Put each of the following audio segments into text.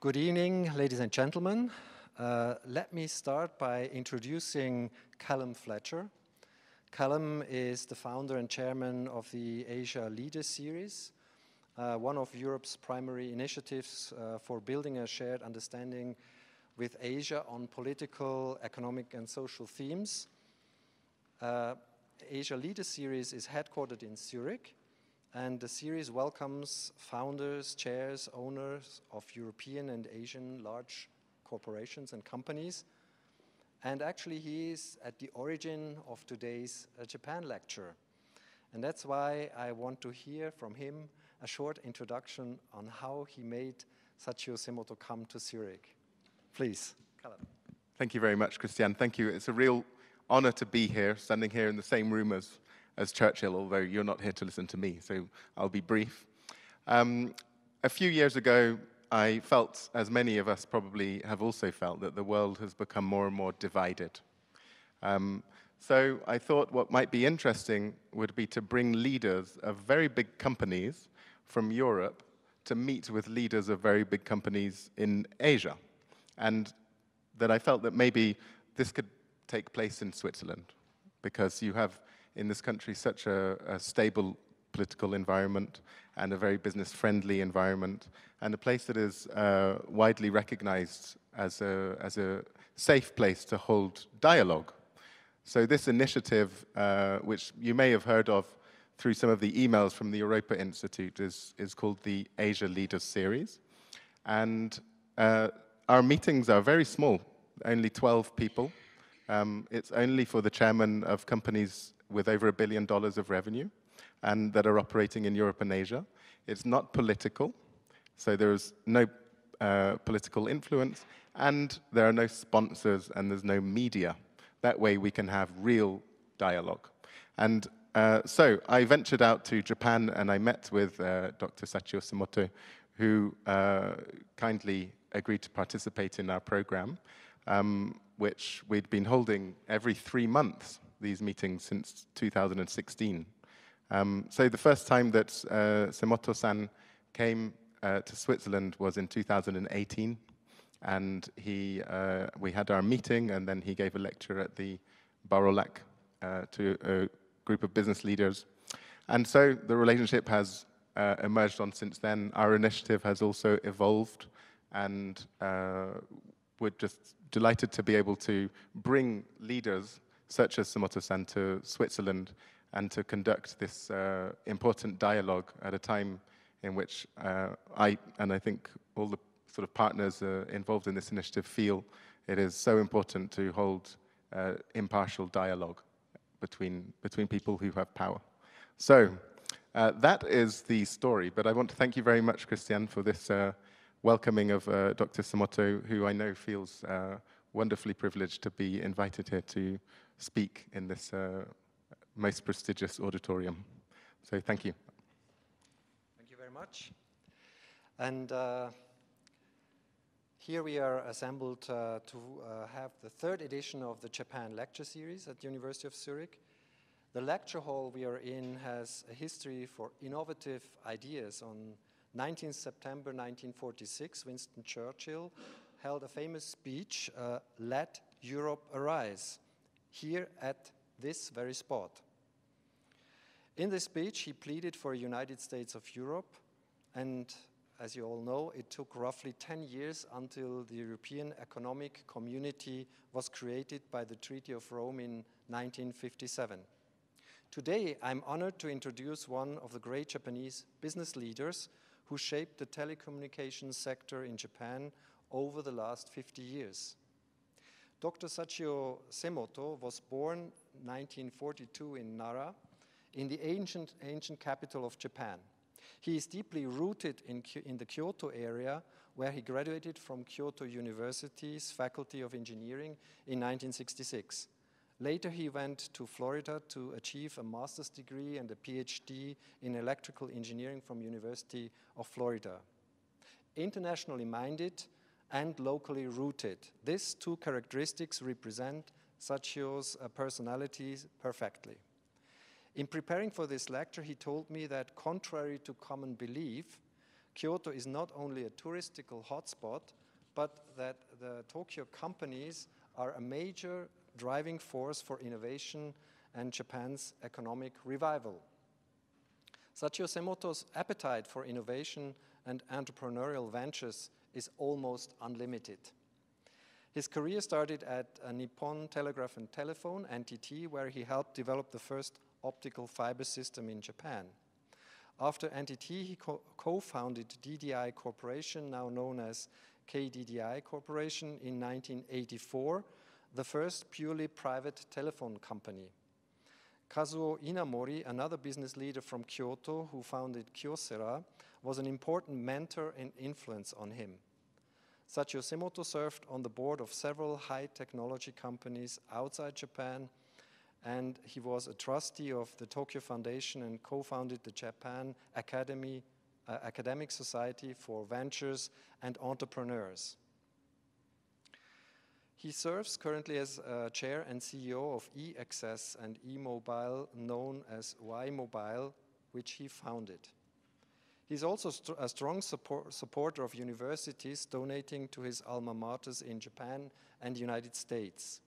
Good evening, ladies and gentlemen. Uh, let me start by introducing Callum Fletcher. Callum is the founder and chairman of the Asia Leaders Series, uh, one of Europe's primary initiatives uh, for building a shared understanding with Asia on political, economic, and social themes. Uh, Asia Leaders Series is headquartered in Zurich and the series welcomes founders, chairs, owners of European and Asian large corporations and companies. And actually, he is at the origin of today's uh, Japan lecture. And that's why I want to hear from him a short introduction on how he made Sachio Semmoto come to Zurich. Please, Callum. Thank you very much, Christian. Thank you. It's a real honor to be here, standing here in the same room as as Churchill, although you're not here to listen to me, so I'll be brief. Um, a few years ago, I felt, as many of us probably have also felt, that the world has become more and more divided. Um, so I thought what might be interesting would be to bring leaders of very big companies from Europe to meet with leaders of very big companies in Asia. And that I felt that maybe this could take place in Switzerland because you have in this country such a, a stable political environment and a very business-friendly environment and a place that is uh, widely recognized as a, as a safe place to hold dialogue. So this initiative, uh, which you may have heard of through some of the emails from the Europa Institute, is, is called the Asia Leaders Series. And uh, our meetings are very small, only 12 people. Um, it's only for the chairman of companies with over a billion dollars of revenue and that are operating in Europe and Asia. It's not political, so there's no uh, political influence, and there are no sponsors and there's no media. That way we can have real dialogue. And uh, so I ventured out to Japan and I met with uh, Dr. Sachio Semmoto, who uh, kindly agreed to participate in our program, um, which we'd been holding every three months these meetings since 2016. Um, so the first time that uh, Semmoto-san came uh, to Switzerland was in 2018, and he, uh, we had our meeting, and then he gave a lecture at the Baur au Lac uh, to a group of business leaders. And so the relationship has uh, emerged on since then. Our initiative has also evolved, and uh, we're just delighted to be able to bring leaders such as Semmoto-san to Switzerland and to conduct this uh, important dialogue at a time in which uh, I, and I think all the sort of partners uh, involved in this initiative feel it is so important to hold uh, impartial dialogue between, between people who have power. So uh, that is the story, but I want to thank you very much, Christian, for this uh, welcoming of Dr. Semmoto, who I know feels wonderfully privileged to be invited here to speak in this uh, most prestigious auditorium. So thank you. Thank you very much. And uh, here we are assembled uh, to uh, have the third edition of the Japan Lecture Series at the University of Zurich. The lecture hall we are in has a history for innovative ideas. On 19 September 1946, Winston Churchill held a famous speech, uh, Let Europe Arise here at this very spot. In this speech, he pleaded for a United States of Europe, and as you all know, it took roughly 10 years until the European Economic Community was created by the Treaty of Rome in 1957. Today, I'm honored to introduce one of the great Japanese business leaders who shaped the telecommunications sector in Japan over the last 50 years. Dr. Sachio Semmoto was born 1942 in Nara, in the ancient, ancient capital of Japan. He is deeply rooted in, in the Kyoto area, where he graduated from Kyoto University's Faculty of Engineering in 1966. Later, he went to Florida to achieve a master's degree and a PhD in electrical engineering from University of Florida. Internationally minded, and locally rooted. These two characteristics represent Sachio's uh, personality perfectly. In preparing for this lecture, he told me that contrary to common belief, Kyoto is not only a touristical hotspot, but that the Tokyo companies are a major driving force for innovation and Japan's economic revival. Sachio Semmoto's appetite for innovation and entrepreneurial ventures is almost unlimited. His career started at Nippon Telegraph and Telephone, NTT, where he helped develop the first optical fiber system in Japan. After NTT, he co founded DDI Corporation, now known as KDDI Corporation, in 1984, the first purely private telephone company. Kazuo Inamori, another business leader from Kyoto who founded Kyocera, was an important mentor and influence on him. Sachio Semmoto served on the board of several high technology companies outside Japan, and he was a trustee of the Tokyo Foundation and co founded the Japan Academy, uh, Academic Society for Ventures and Entrepreneurs. He serves currently as uh, chair and CEO of e-access and e-mobile, known as Y-Mobile, which he founded. He's also st a strong support supporter of universities donating to his alma maters in Japan and the United States.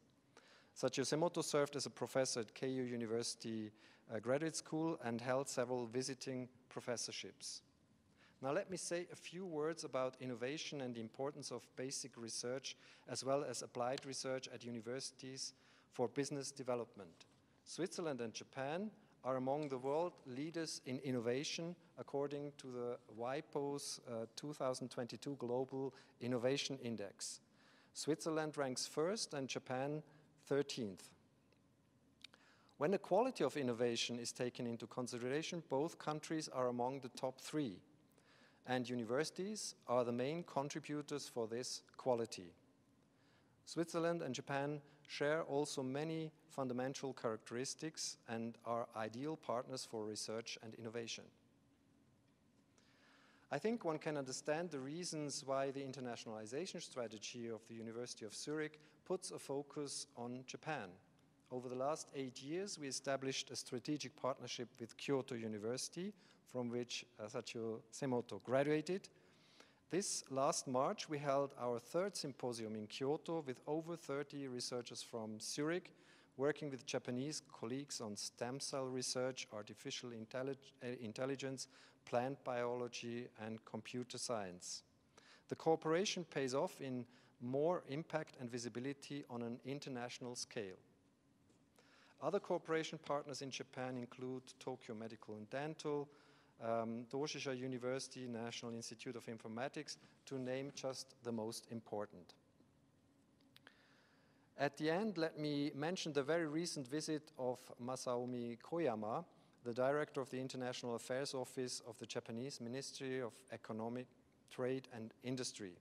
Sachio Semmoto served as a professor at Keio University uh, Graduate School and held several visiting professorships. Now let me say a few words about innovation and the importance of basic research as well as applied research at universities for business development. Switzerland and Japan are among the world leaders in innovation according to the WIPO's uh, 2022 Global Innovation Index. Switzerland ranks first and Japan 13th. When the quality of innovation is taken into consideration, both countries are among the top three and universities are the main contributors for this quality. Switzerland and Japan share also many fundamental characteristics and are ideal partners for research and innovation. I think one can understand the reasons why the internationalization strategy of the University of Zurich puts a focus on Japan. Over the last eight years, we established a strategic partnership with Kyoto University from which uh, Semmoto graduated. This last March, we held our third symposium in Kyoto with over 30 researchers from Zurich, working with Japanese colleagues on stem cell research, artificial intellig uh, intelligence, plant biology, and computer science. The cooperation pays off in more impact and visibility on an international scale. Other cooperation partners in Japan include Tokyo Medical and Dental, um, University, National Institute of Informatics, to name just the most important. At the end, let me mention the very recent visit of Masaomi Koyama, the director of the International Affairs Office of the Japanese Ministry of Economic, Trade and Industry.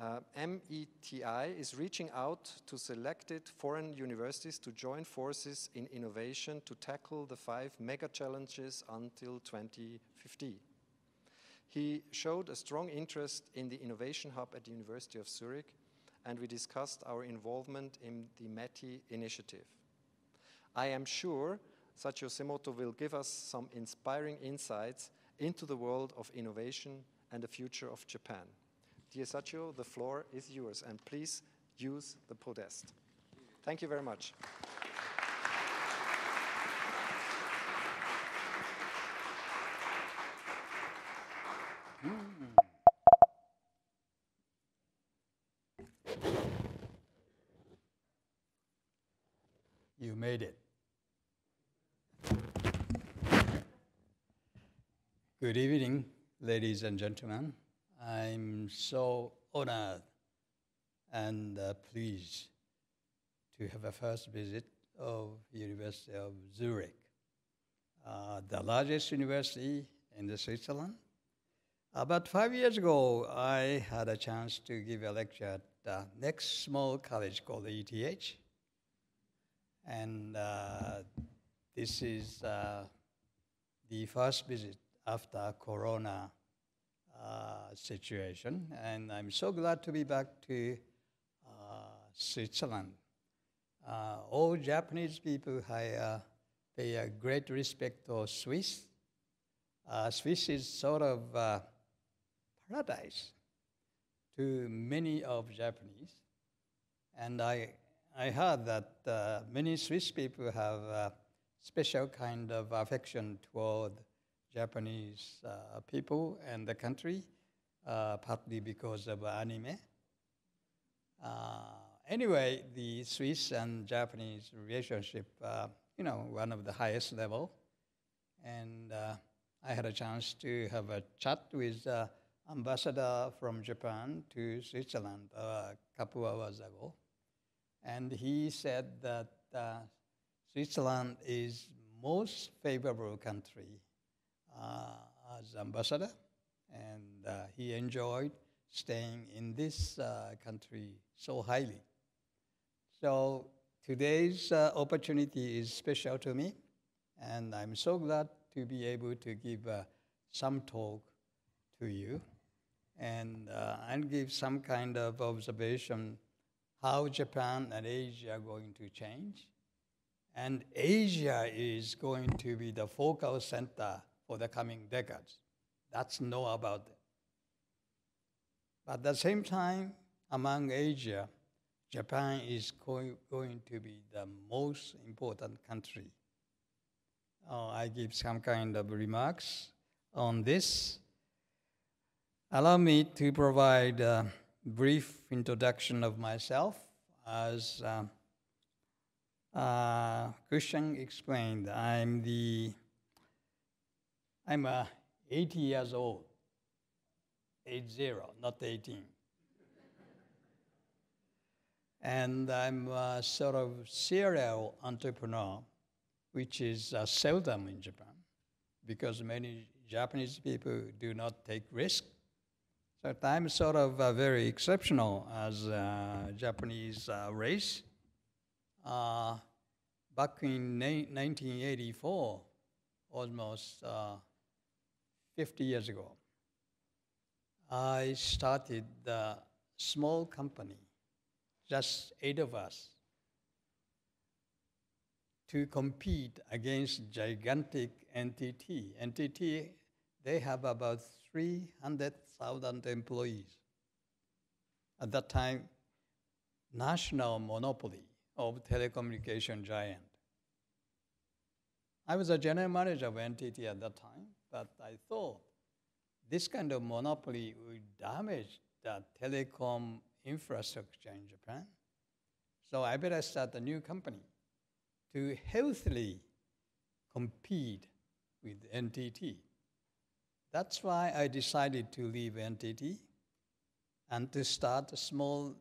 Uh, METI is reaching out to selected foreign universities to join forces in innovation to tackle the five mega challenges until 2050. He showed a strong interest in the Innovation Hub at the University of Zurich, and we discussed our involvement in the METI initiative. I am sure Sachio Semmoto will give us some inspiring insights into the world of innovation and the future of Japan. Dear Sachio, the floor is yours, and please use the podest. Thank you very much. Mm. You made it. Good evening, ladies and gentlemen. I'm so honored and uh, pleased to have a first visit of University of Zurich, uh, the largest university in Switzerland. About five years ago, I had a chance to give a lecture at the next small college called the ETH. And uh, this is uh, the first visit after Corona uh, situation, and I'm so glad to be back to uh, Switzerland. Uh, all Japanese people have, pay a great respect to Swiss uh, Swiss is sort of uh, paradise to many of Japanese. And I, I heard that many Swiss people have a special kind of affection toward Japanese uh, people and the country, uh, partly because of anime. Uh, anyway, the Swiss and Japanese relationship, uh, you know, one of the highest level. And uh, I had a chance to have a chat with ambassador from Japan to Switzerland a couple hours ago. And he said that Switzerland is most favorable country as ambassador, and uh, he enjoyed staying in this uh, country so highly. So today's uh, opportunity is special to me, and I'm so glad to be able to give uh, some talk to you and, uh, and give some kind of observation how Japan and Asia are going to change. And Asia is going to be the focal center for the coming decades. That's know about it. But at the same time, among Asia, Japan is going, going to be the most important country. Uh, I give some kind of remarks on this. Allow me to provide a brief introduction of myself. As uh, uh, Christian explained, I'm the I'm uh, 80 years old, eight zero, not 18. and I'm a sort of serial entrepreneur, which is uh, seldom in Japan because many Japanese people do not take risk. So I'm sort of uh, very exceptional as a Japanese uh, race. Uh, back in 1984, almost uh, 50 years ago, I started a small company, just eight of us, to compete against gigantic NTT. NTT, they have about 300,000 employees. At that time, national monopoly of telecommunication giant. I was a general manager of NTT at that time, but I thought this kind of monopoly would damage the telecom infrastructure in Japan. So I better start a new company to healthily compete with NTT. That's why I decided to leave NTT and to start a small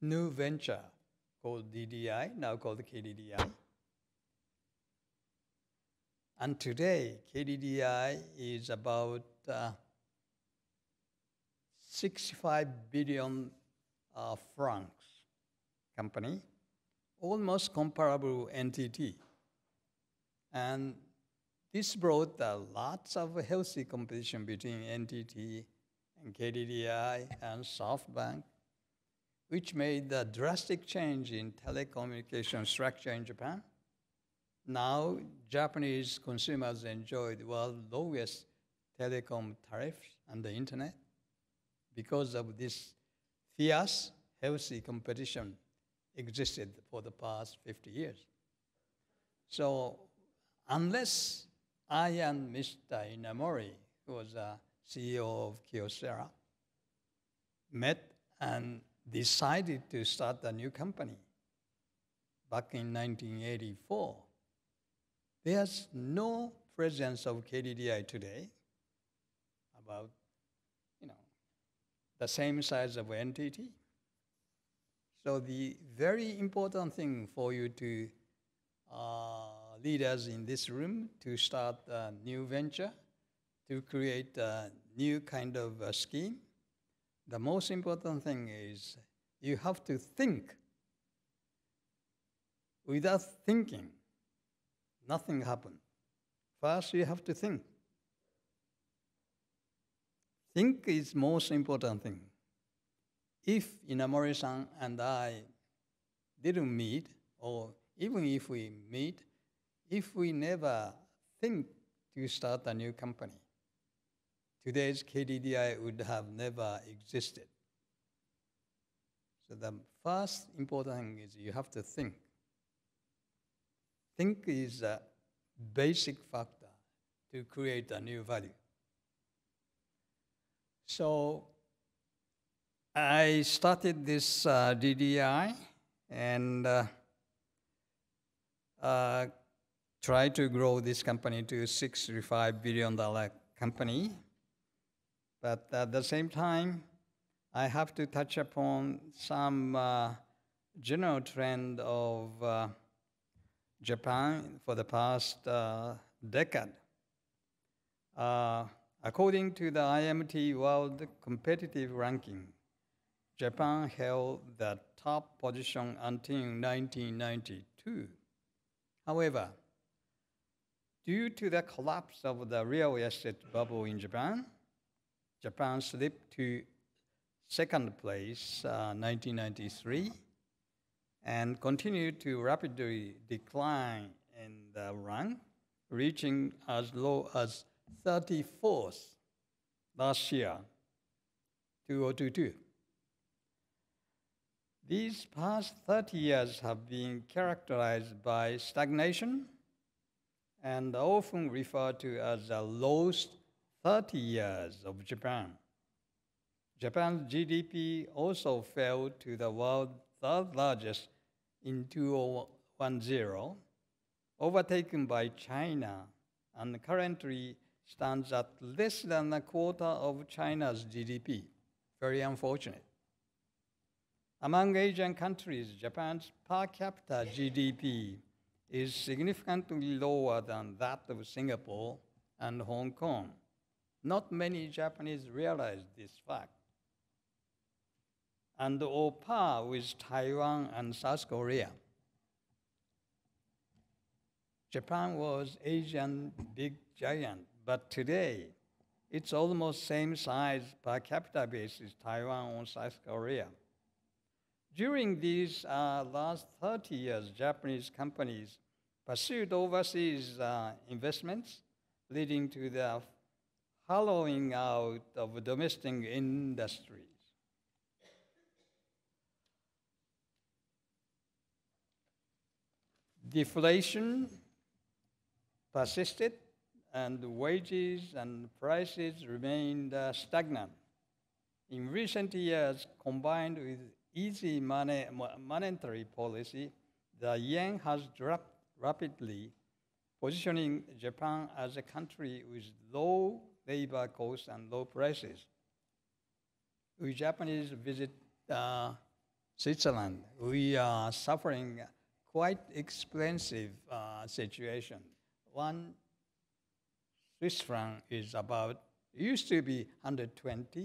new venture called DDI, now called KDDI. And today, KDDI is about uh, 65 billion uh, francs company, almost comparable to NTT. And this brought uh, lots of healthy competition between NTT and KDDI and SoftBank, which made a drastic change in telecommunication structure in Japan. Now, Japanese consumers enjoy the world's lowest telecom tariffs on the internet because of this fierce, healthy competition existed for the past 50 years. So, unless I and Mr. Inamori, who was uh, a CEO of Kyocera, met and decided to start a new company back in 1984. There's no presence of KDDI today, about you know the same size of entity. So the very important thing for you to uh, leaders in this room to start a new venture, to create a new kind of scheme. The most important thing is you have to think. Without thinking, nothing happened. First, you have to think. Think is most important thing. If Inamori-san and I didn't meet, or even if we meet, if we never think to start a new company. Today's KDDI would have never existed. So the first important thing is you have to think. Think is a basic factor to create a new value. So I started this uh, DDI and uh, uh, tried to grow this company to a $65 billion company. But at the same time, I have to touch upon some uh, general trend of uh, Japan for the past uh, decade. Uh, according to the IMD World Competitive Ranking, Japan held the top position until 1992. However, due to the collapse of the real estate bubble in Japan, Japan slipped to second place uh, 1993 and continued to rapidly decline in the rank, reaching as low as 34th last year, 2022. These past 30 years have been characterized by stagnation and often referred to as the lost 30 years of Japan. Japan's GDP also fell to the world's third largest in 2010, overtaken by China, and currently stands at less than a quarter of China's GDP. Very unfortunate. Among Asian countries, Japan's per capita GDP is significantly lower than that of Singapore and Hong Kong. Not many Japanese realize this fact. And or par with Taiwan and South Korea. Japan was Asian big giant, but today it's almost same size per capita basis Taiwan or South Korea. During these uh, last 30 years, Japanese companies pursued overseas uh, investments, leading to the hollowing out of domestic industries. Deflation persisted, and wages and prices remained uh, stagnant. In recent years, combined with easy money, monetary policy, the yen has dropped rapidly, positioning Japan as a country with low labor costs and low prices. We Japanese visit uh, Switzerland. We are suffering quite expensive uh, situation. One Swiss franc is about, used to be 120,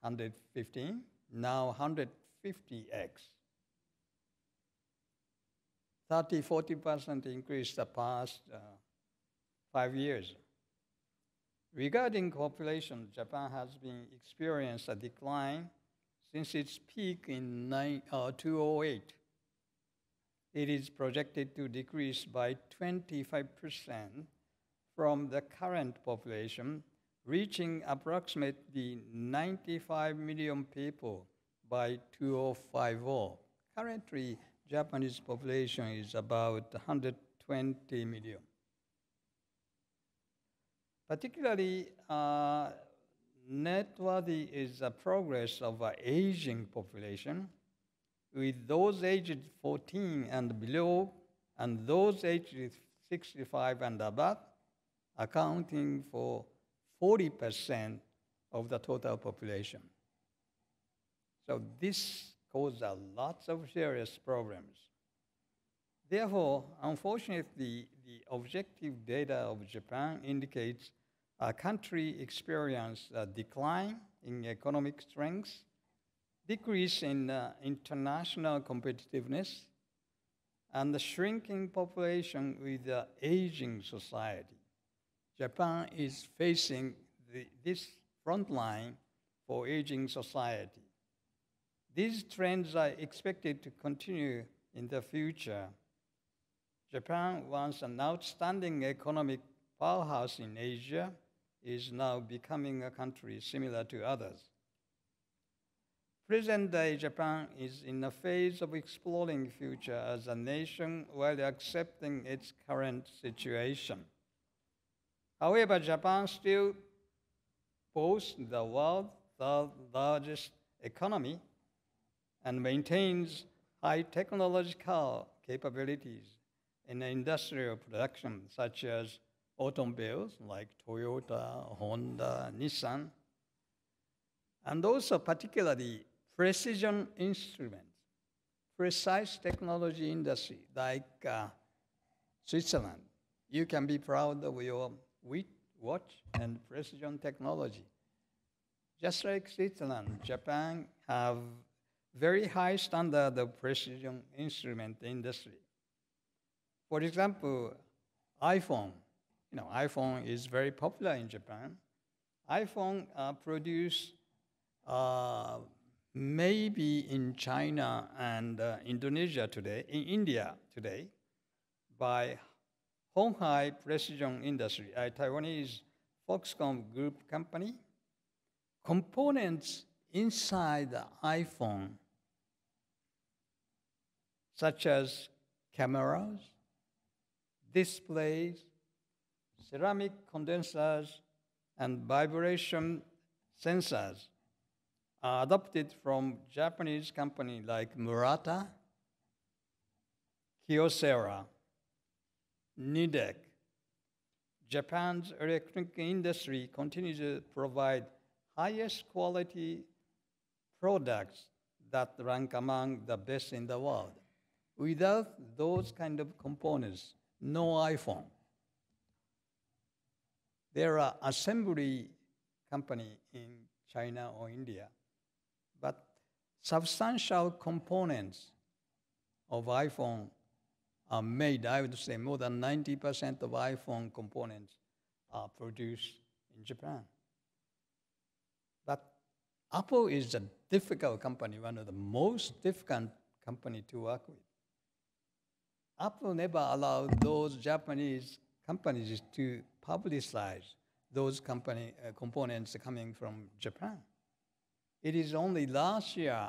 115, now 100 50x. 30, 40% increase the past uh, five years. Regarding population, Japan has been experienced a decline since its peak in nine, uh, 2008. It is projected to decrease by 25% from the current population, reaching approximately 95 million people by 2050. Currently, Japanese population is about 120 million. Particularly, uh, noteworthy is the progress of an aging population, with those aged 14 and below, and those aged 65 and above, accounting for 40% of the total population. So this causes lots of serious problems. Therefore, unfortunately, the objective data of Japan indicates a country experienced a decline in economic strength, decrease in uh, international competitiveness, and the shrinking population with the aging society. Japan is facing the, this front line for aging society. These trends are expected to continue in the future. Japan once an outstanding economic powerhouse in Asia, is now becoming a country similar to others. Present day Japan is in a phase of exploring future as a nation while accepting its current situation. However, Japan still boasts the world's largest economy and maintains high technological capabilities in industrial production, such as automobiles like Toyota, Honda, Nissan, and also particularly precision instruments, precise technology industry like uh, Switzerland. You can be proud of your watch and precision technology. Just like Switzerland, Japan have very high standard of precision instrument industry. For example, iPhone. You know, iPhone is very popular in Japan. iPhone uh, produced uh, maybe in China and uh, Indonesia today, in India today, by Hon Hai Precision Industry, a Taiwanese Foxconn Group company. Components inside the iPhone, such as cameras, displays, ceramic condensers, and vibration sensors, are adopted from Japanese companies like Murata, Kyocera, Nidec. Japan's electronic industry continues to provide highest quality products that rank among the best in the world. Without those kind of components, no iPhone. There are assembly company in China or India substantial components of iPhone are made. I would say more than 90% of iPhone components are produced in Japan. But Apple is a difficult company, one of the most difficult company to work with. Apple never allowed those Japanese companies to publicize those company, uh, components coming from Japan. It is only last year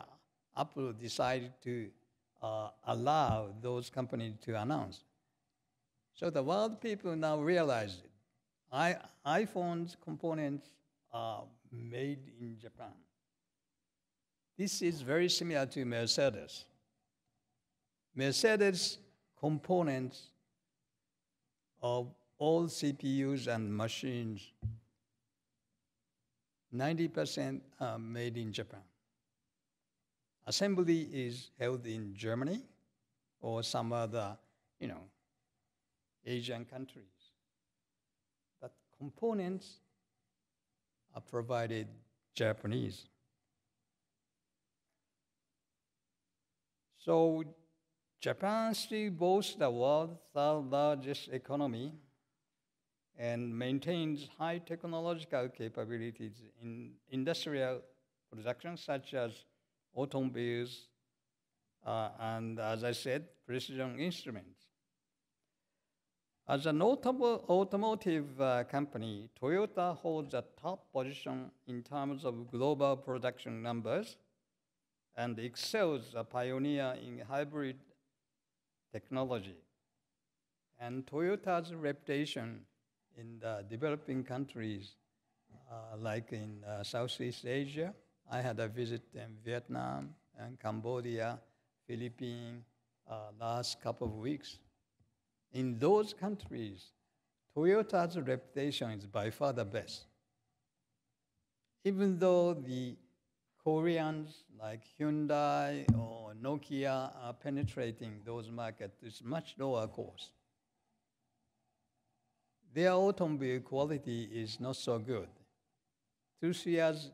Apple decided to uh, allow those companies to announce. So the world people now realize it. I, iPhone's components are made in Japan. This is very similar to Mercedes. Mercedes components of all CPUs and machines 90% are made in Japan. Assembly is held in Germany or some other, you know, Asian countries. But components are provided Japanese. So Japan still boasts the world's third largest economy and maintains high technological capabilities in industrial production, such as automobiles, uh, and as I said, precision instruments. As an automotive uh, company, Toyota holds a top position in terms of global production numbers and excels a pioneer in hybrid technology. And Toyota's reputation in the developing countries, uh, like in uh, Southeast Asia. I had a visit in Vietnam and Cambodia, Philippines, uh, last couple of weeks. In those countries, Toyota's reputation is by far the best. Even though the Koreans like Hyundai or Nokia are penetrating those markets, it's much lower cost their automobile quality is not so good. Two years,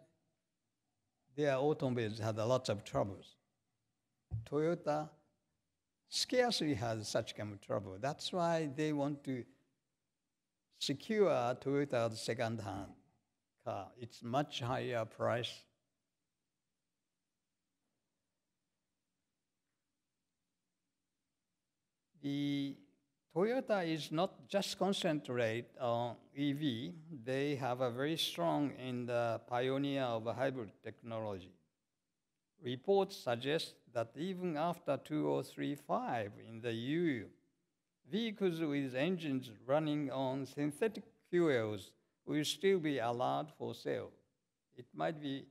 their automobiles had a lot of troubles. Toyota scarcely has such kind of trouble. That's why they want to secure Toyota's second-hand car. It's much higher price. The Toyota is not just concentrate on EV, they have a very strong in the pioneer of hybrid technology. Reports suggest that even after 2035 in the EU, vehicles with engines running on synthetic fuels will still be allowed for sale. It might be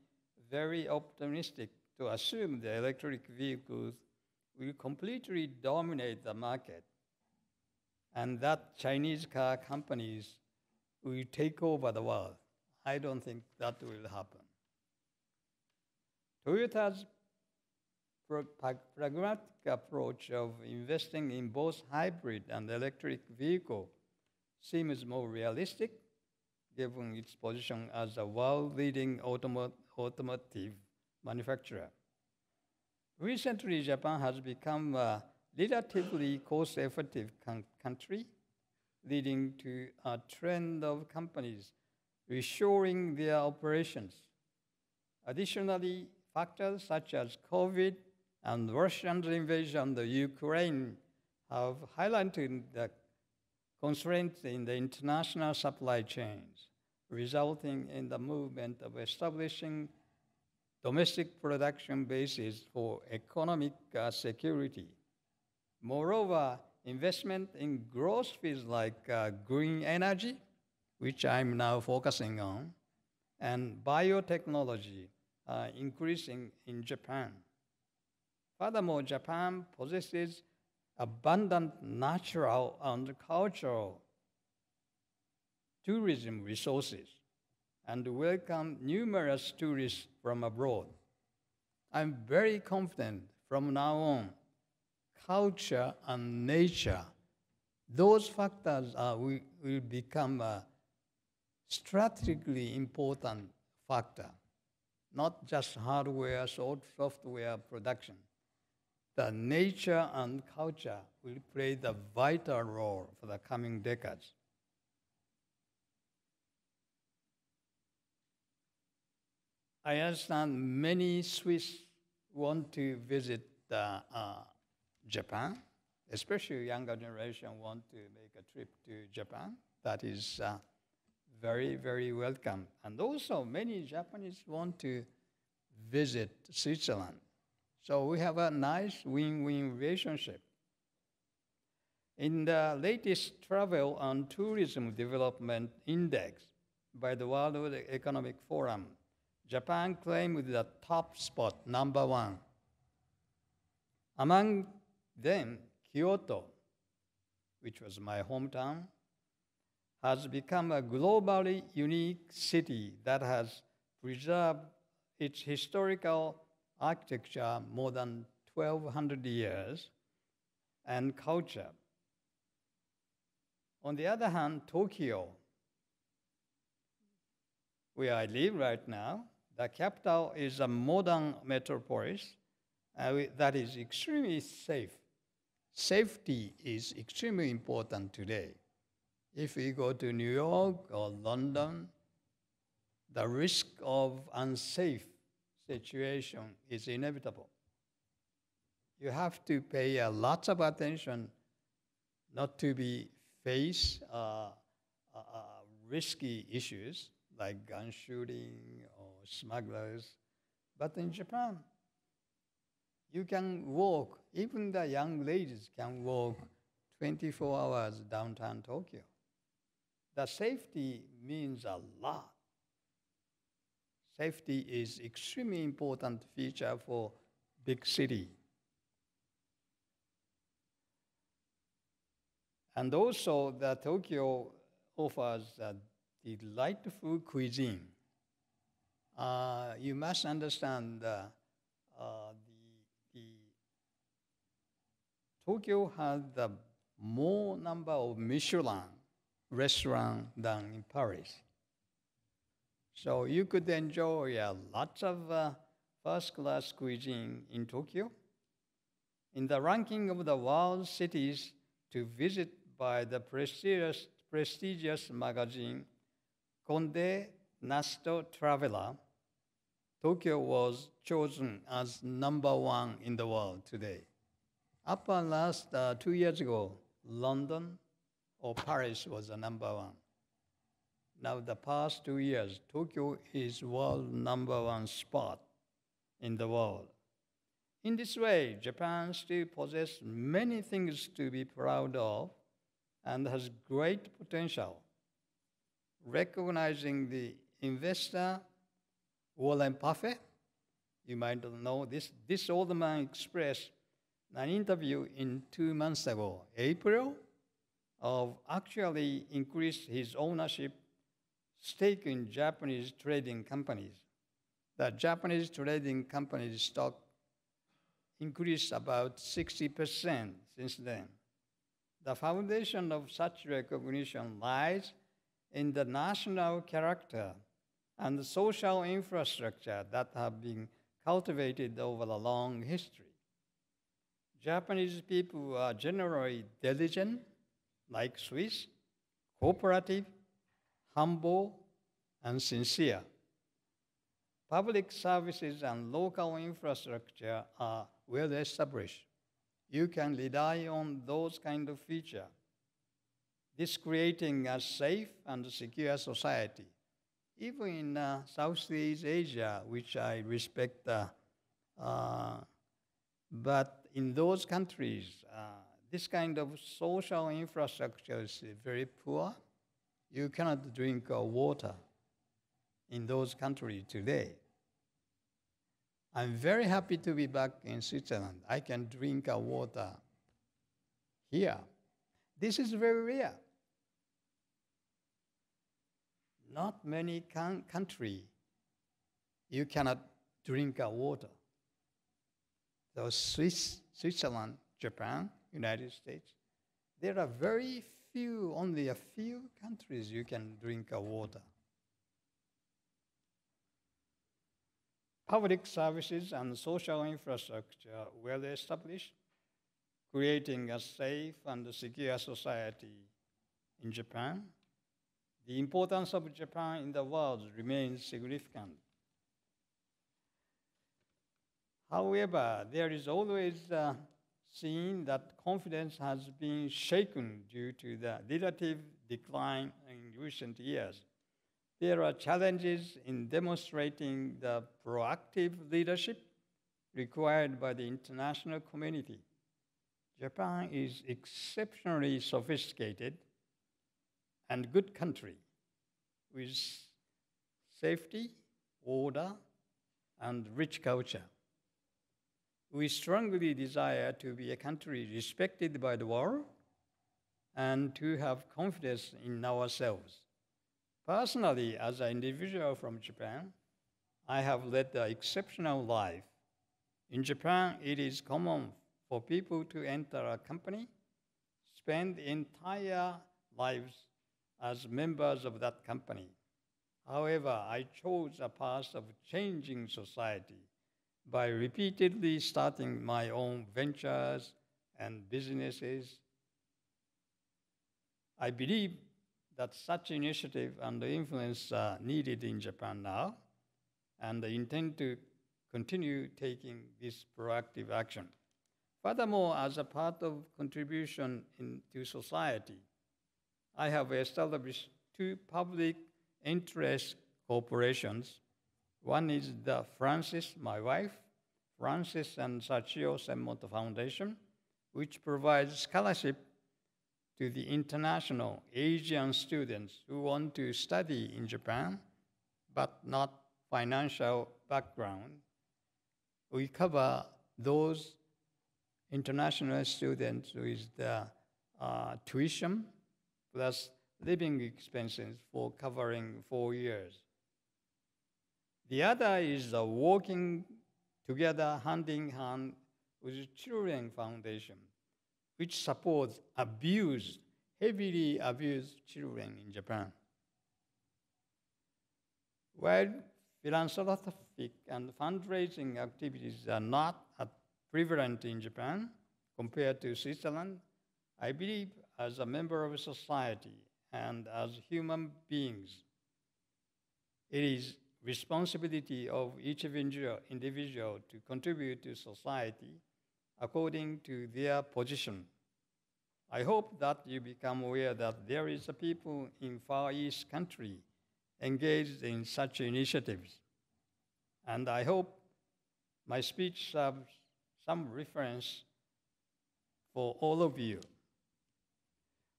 very optimistic to assume the electric vehicles will completely dominate the market and that Chinese car companies will take over the world. I don't think that will happen. Toyota's pragmatic approach of investing in both hybrid and electric vehicle seems more realistic given its position as a world-leading automotive manufacturer. Recently, Japan has become a relatively cost-effective country, leading to a trend of companies reshoring their operations. Additionally, factors such as COVID and Russia's invasion of Ukraine have highlighted the constraints in the international supply chains, resulting in the movement of establishing domestic production bases for economic uh, security. Moreover, investment in growth fields like uh, green energy, which I'm now focusing on, and biotechnology are increasing in Japan. Furthermore, Japan possesses abundant natural and cultural tourism resources and welcome numerous tourists from abroad. I'm very confident from now on, culture and nature, those factors are, will, will become a strategically important factor, not just hardware, software production the nature and culture will play the vital role for the coming decades. I understand many Swiss want to visit the uh, Japan, especially younger generation want to make a trip to Japan. That is uh, very, very welcome. And also many Japanese want to visit Switzerland. So we have a nice win-win relationship. In the latest Travel and Tourism Development Index by the World Economic Forum, Japan claimed the top spot, number one. Among them, Kyoto, which was my hometown, has become a globally unique city that has preserved its historical architecture more than 1200 years and culture. On the other hand, Tokyo, where I live right now, the capital is a modern metropolis uh, that is extremely safe. Safety is extremely important today. If we go to New York or London, the risk of unsafe situation is inevitable. You have to pay a lot of attention not to be face uh, uh, uh, risky issues like gun shooting or smugglers. But in Japan, you can walk, even the young ladies can walk 24 hours downtown Tokyo. The safety means a lot. Safety is extremely important feature for big city. And also the Tokyo offers a delightful cuisine. Uh, you must understand uh, uh, Tokyo has the more number of Michelin restaurants than in Paris. So you could enjoy uh, lots of uh, first class cuisine in Tokyo. In the ranking of the world cities to visit by the prestigious, prestigious magazine Conde Nast Traveler, Tokyo was chosen as number one in the world today. Up until last uh, two years ago, London or Paris was the number one. Now, the past two years, Tokyo is world number one spot in the world. In this way, Japan still possesses many things to be proud of and has great potential. Recognizing the investor Warren Buffett, you might know this, this old man expressed an interview in two months ago, April, of actually increased his ownership stake in Japanese trading companies. The Japanese trading companies stock increased about 60% since then. The foundation of such recognition lies in the national character and the social infrastructure that have been cultivated over a long history. Japanese people are generally diligent, like Swiss, cooperative, humble, and sincere. Public services and local infrastructure are well established. You can rely on those kind of features. This creating a safe and secure society. Even in uh, Southeast Asia, which I respect, uh, uh, but in those countries, uh, this kind of social infrastructure is very poor. You cannot drink uh, water in those countries today. I'm very happy to be back in Switzerland. I can drink uh, water here. This is very rare. Not many can- country you cannot drink water. So Swiss, Switzerland, Japan, United States, there are very few, only a few countries you can drink a water. Public services and social infrastructure well established, creating a safe and secure society in Japan. The importance of Japan in the world remains significant. However, there is always a seen that confidence has been shaken due to the relative decline in recent years. There are challenges in demonstrating the proactive leadership required by the international community. Japan is exceptionally sophisticated and good country with safety, order, and rich culture. We strongly desire to be a country respected by the world and to have confidence in ourselves. Personally, as an individual from Japan, I have led an exceptional life. In Japan, it is common for people to enter a company, spend entire lives as members of that company. However, I chose a path of changing society by repeatedly starting my own ventures and businesses. I believe that such initiative and influence are needed in Japan now, and I intend to continue taking this proactive action. Furthermore, as a part of contribution in, to society, I have established two public interest corporations one is the Francis, my wife, Francis and Sachio Semmoto Foundation, which provides scholarship to the international Asian students who want to study in Japan, but not financial background. We cover those international students with the uh, tuition plus living expenses for covering four years. The other is the working together hand in hand with Children Foundation, which supports abused, heavily abused children in Japan. While philanthropic and fundraising activities are not prevalent in Japan compared to Switzerland, I believe as a member of society and as human beings, it is responsibility of each individual to contribute to society according to their position. I hope that you become aware that there is a people in Far East country engaged in such initiatives. And I hope my speech serves some reference for all of you.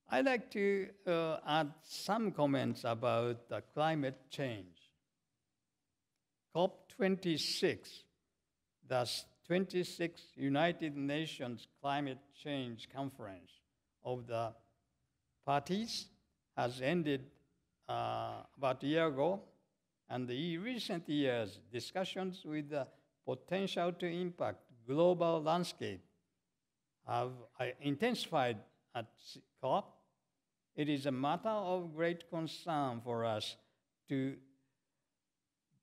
I'd like to uh, add some comments about uh, climate change. COP26, the 26th United Nations Climate Change Conference of the parties, has ended uh, about a year ago, and the recent years, discussions with the potential to impact global landscape have uh, intensified at COP. It is a matter of great concern for us to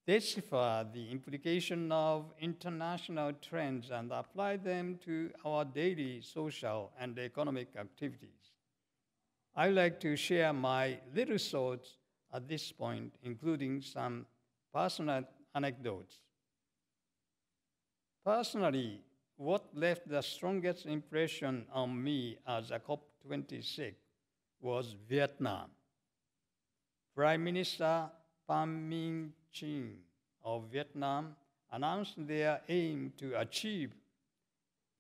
decipher the implication of international trends and apply them to our daily social and economic activities. I'd like to share my little thoughts at this point, including some personal anecdotes. Personally, what left the strongest impression on me as a COP26 was Vietnam. Prime Minister Pham Minh Chinh of Vietnam announced their aim to achieve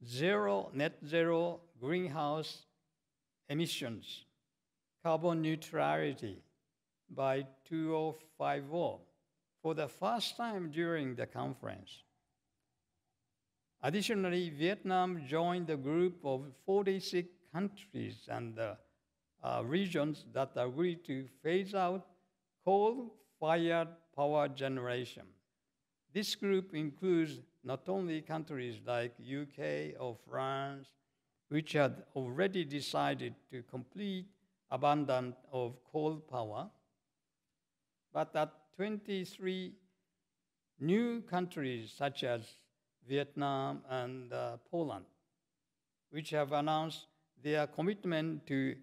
zero net zero greenhouse emissions, carbon neutrality by 2050 for the first time during the conference. Additionally, Vietnam joined the group of 46 countries and uh, uh, regions that agreed to phase out coal-fired power generation. This group includes not only countries like UK or France, which had already decided to complete abandon of coal power, but that 23 new countries such as Vietnam and uh, Poland, which have announced their commitment to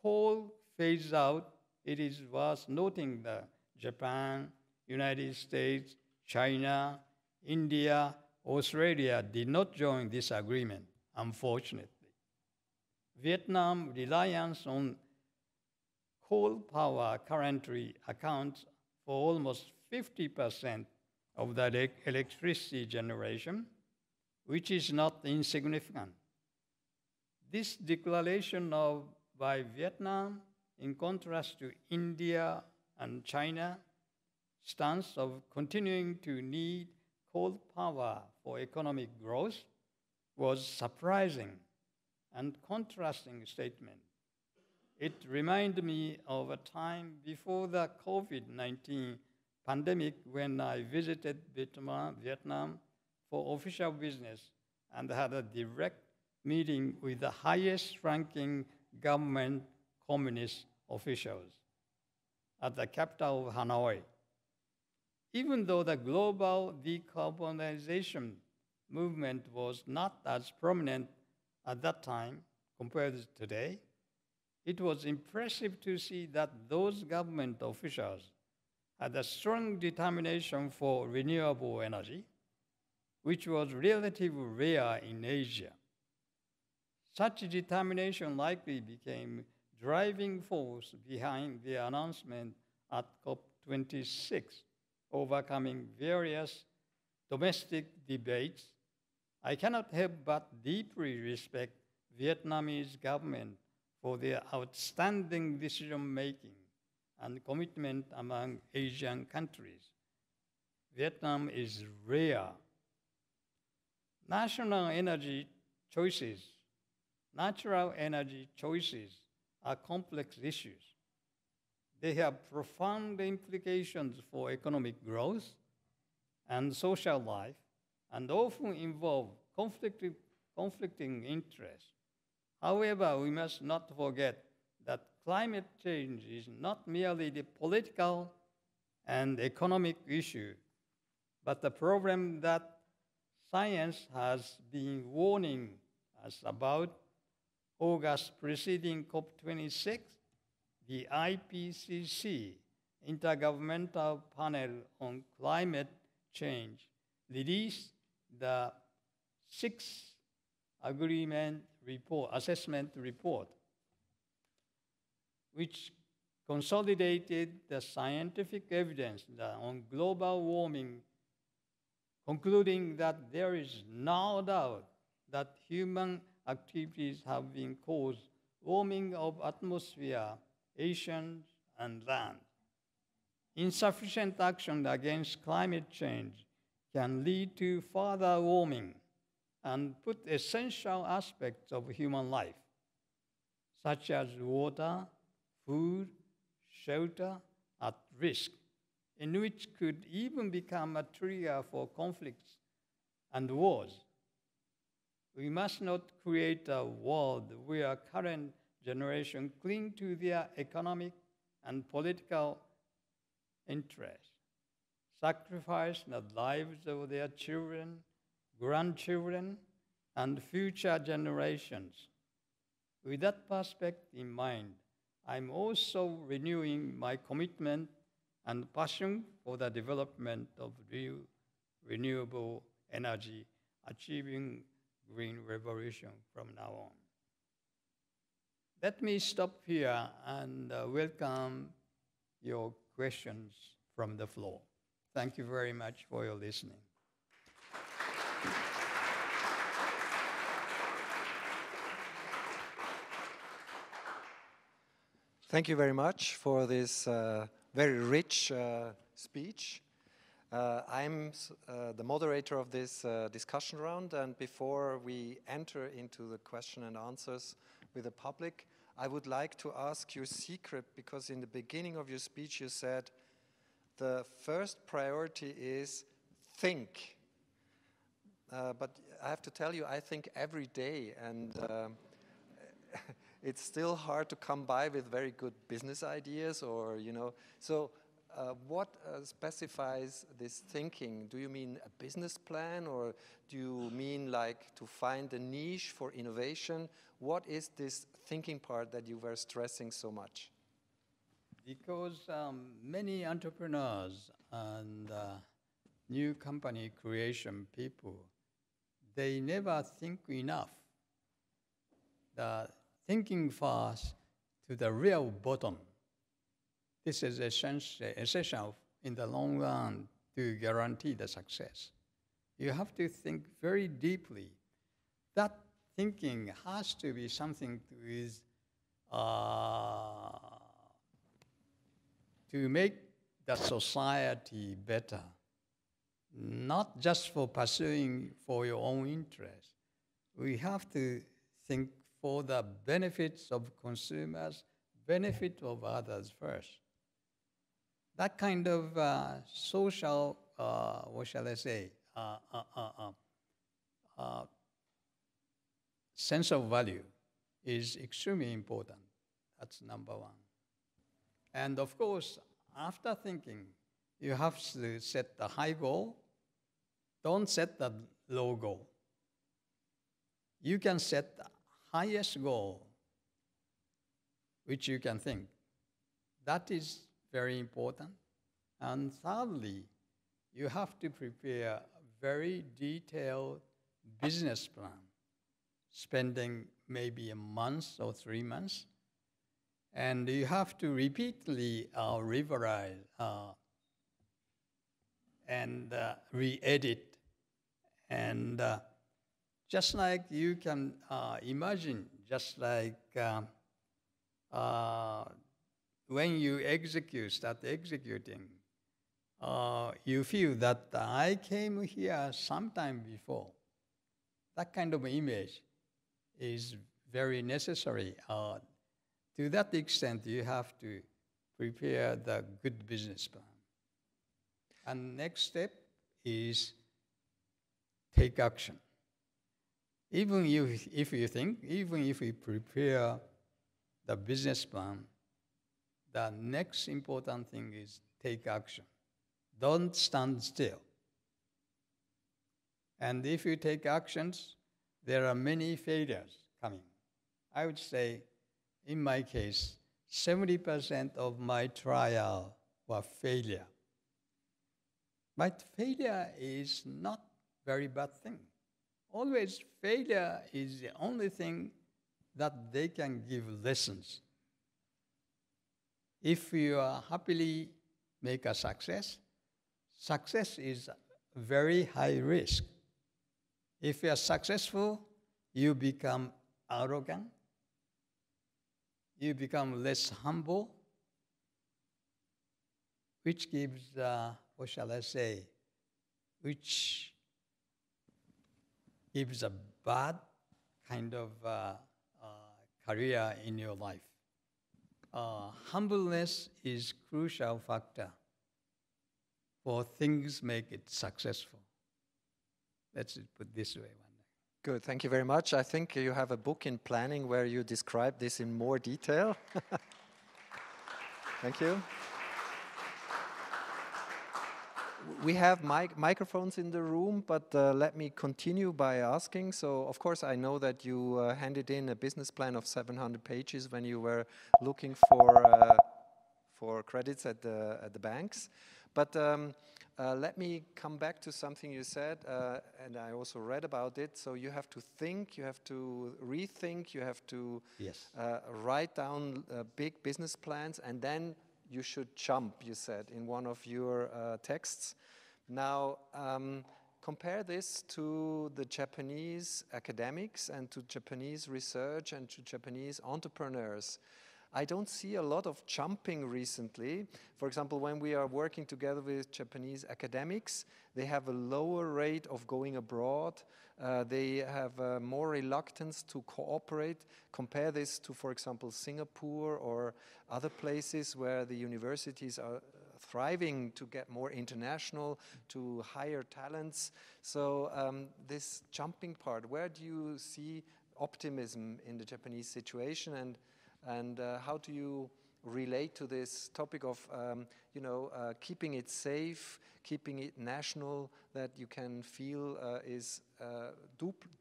coal phase out. It is worth noting that Japan, United States, China, India, Australia did not join this agreement, unfortunately. Vietnam reliance on coal power currently accounts for almost 50% of the electricity generation, which is not insignificant. This declaration of, by Vietnam, in contrast to India and China, stance of continuing to need coal power for economic growth was surprising and contrasting statement. It reminded me of a time before the COVID 19 pandemic when I visited Vietnam, Vietnam for official business and had a direct meeting with the highest ranking government communist officials at the capital of Hanoi. Even though the global decarbonization movement was not as prominent at that time compared to today, it was impressive to see that those government officials had a strong determination for renewable energy, which was relatively rare in Asia. Such determination likely became driving force behind the announcement at COP26, overcoming various domestic debates. I cannot help but deeply respect Vietnamese government for their outstanding decision making and commitment among Asian countries. Vietnam is rare. National energy choices, natural energy choices are complex issues. They have profound implications for economic growth and social life and often involve conflicting, conflicting interests. However, we must not forget that climate change is not merely the political and economic issue, but the problem that science has been warning us about. August preceding COP26, the IPCC, Intergovernmental Panel on Climate Change, released the sixth agreement report, assessment report which consolidated the scientific evidence on global warming, concluding that there is no doubt that human activities have been caused warming of atmosphere, oceans, and land. Insufficient action against climate change can lead to further warming and put essential aspects of human life, such as water, food, shelter, at risk, in which could even become a trigger for conflicts and wars. We must not create a world where current generation cling to their economic and political interests, sacrifice the lives of their children, grandchildren, and future generations. With that perspective in mind, I'm also renewing my commitment and passion for the development of real renewable energy, achieving green revolution from now on. Let me stop here and uh, welcome your questions from the floor. Thank you very much for your listening. Thank you very much for this uh, very rich uh, speech. Uh, I'm uh, the moderator of this uh, discussion round, and before we enter into the question and answers with the public, I would like to ask you a secret because in the beginning of your speech you said the first priority is think. Uh, but I have to tell you, I think every day, and um, it's still hard to come by with very good business ideas or, you know. So, uh, what uh, specifies this thinking? Do you mean a business plan or do you mean like to find a niche for innovation? What is this thinking part that you were stressing so much? Because um, many entrepreneurs and uh, new company creation people, they never think enough. The thinking fast to the real bottom. This is essential in the long run to guarantee the success. You have to think very deeply. That thinking has to be something with uh, to make the society better, not just for pursuing for your own interest. We have to think for the benefits of consumers, benefit of others first. That kind of uh, social, uh, what shall I say, uh, uh, uh, sense of value is extremely important. That's number one. And of course, after thinking, you have to set the high goal. Don't set the low goal. You can set the highest goal which you can think. That is very important. And thirdly, you have to prepare a very detailed business plan, spending maybe a month or three months. And you have to repeatedly uh, revise uh, and uh, re edit and uh, just like you can uh, imagine, just like uh, uh, when you execute, start executing, you feel that I came here sometime before. That kind of image is very necessary. Uh, to that extent, you have to prepare the good business plan. And next step is take action. Even if, if you think, even if you prepare the business plan, the next important thing is take action. Don't stand still. And if you take actions, there are many failures coming. I would say, in my case, 70% of my trial were failure. But failure is not very bad thing always failure is the only thing that they can give lessons. if you are happily make a success, success is very high risk. If you are successful, you become arrogant, you become less humble, which gives, uh, what shall I say, which gives a bad kind of uh, uh, career in your life. Uh, humbleness is crucial factor for things make it successful. Let's put this way. Good, thank you very much. I think you have a book in planning where you describe this in more detail. thank you. we have mic microphones in the room, but uh, let me continue by asking. So, of course, I know that you uh, handed in a business plan of 700 pages when you were looking for uh, for credits at the at the banks. But um, uh, let me come back to something you said, uh, and I also read about it. So you have to think, you have to rethink, you have to yes. Uh, write down big business plans, and then you should jump, you said in one of your uh, texts. Now, um, compare this to the Japanese academics and to Japanese research and to Japanese entrepreneurs. I don't see a lot of jumping recently. For example, when we are working together with Japanese academics, they have a lower rate of going abroad. Uh, they have uh, more reluctance to cooperate. Compare this to, for example, Singapore or other places where the universities are uh, thriving to get more international, to hire talents. So, um, this jumping part, where do you see optimism in the Japanese situation? And and uh, how do you relate to this topic of um, you know uh, keeping it safe, keeping it national, that you can feel uh, is uh,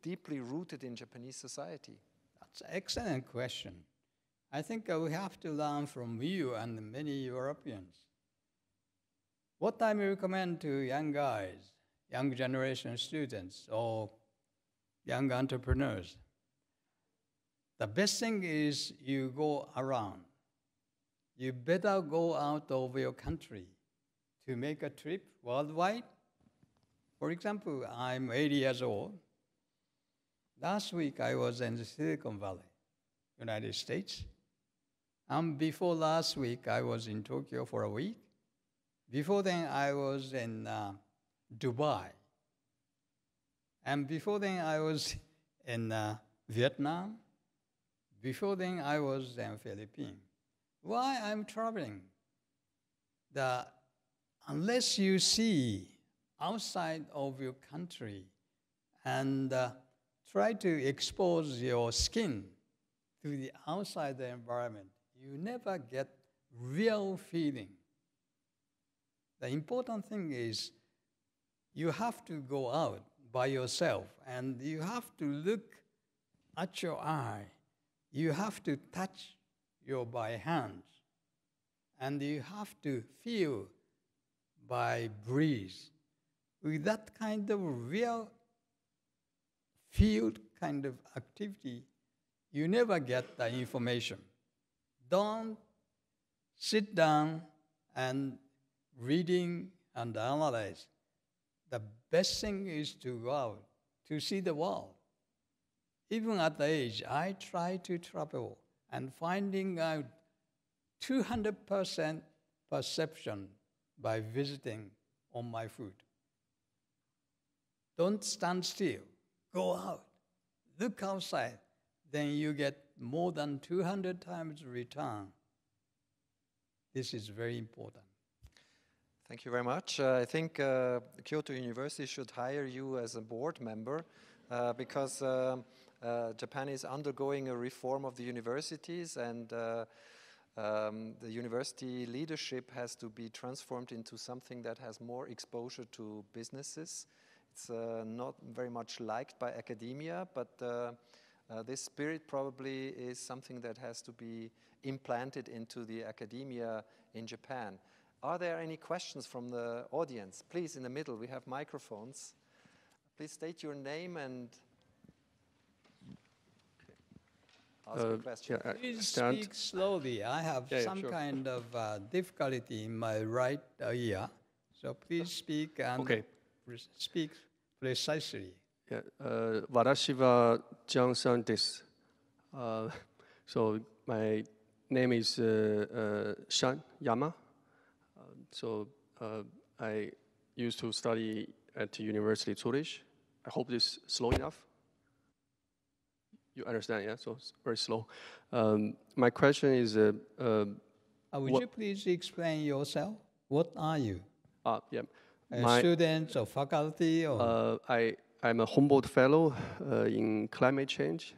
deeply rooted in Japanese society? That's an excellent question. I think uh, we have to learn from you and many Europeans. What I recommend to young guys, young generation students, or young entrepreneurs the best thing is you go around. You better go out of your country to make a trip worldwide. For example, I'm 80 years old. Last week I was in the Silicon Valley, United States. And before last week I was in Tokyo for a week. Before then I was in uh, Dubai. And before then I was in uh, Vietnam. Before then, I was in Philippines. Why I'm traveling? The, unless you see outside of your country and uh, try to expose your skin to the outside environment, you never get real feeling. The important thing is you have to go out by yourself and you have to look at your eye you have to touch your by hands and you have to feel by breeze. With that kind of real field kind of activity, you never get the information. Don't sit down and reading and analyze. The best thing is to go out to see the world. Even at the age, I try to travel and finding out 200% perception by visiting on my food. Don't stand still. Go out. Look outside. Then you get more than 200 times return. This is very important. Thank you very much. Uh, I think uh, Kyoto University should hire you as a board member uh, because um, Japan is undergoing a reform of the universities and uh, um, the university leadership has to be transformed into something that has more exposure to businesses. It's uh, not very much liked by academia, but uh, uh, this spirit probably is something that has to be implanted into the academia in Japan. Are there any questions from the audience? Please, in the middle, we have microphones. Please state your name and ask your Uh, question. yeah, Please stand. speak slowly. I have Yeah, yeah, some sure. kind of uh, difficulty in my right ear, so please speak and Okay. pre- speak precisely. Yeah, uh, Vadashiva Jiangsan des. Uh, so my name is uh, uh, Shan Yama. Uh, so uh, I used to study at the University Zurich. I hope this is slow enough. You understand, yeah? So it's very slow. Um, my question is, uh, uh, Uh, would you please explain yourself? What are you? ah, yeah, A my, student or faculty or Uh, I, I'm a Humboldt Fellow uh, in climate change.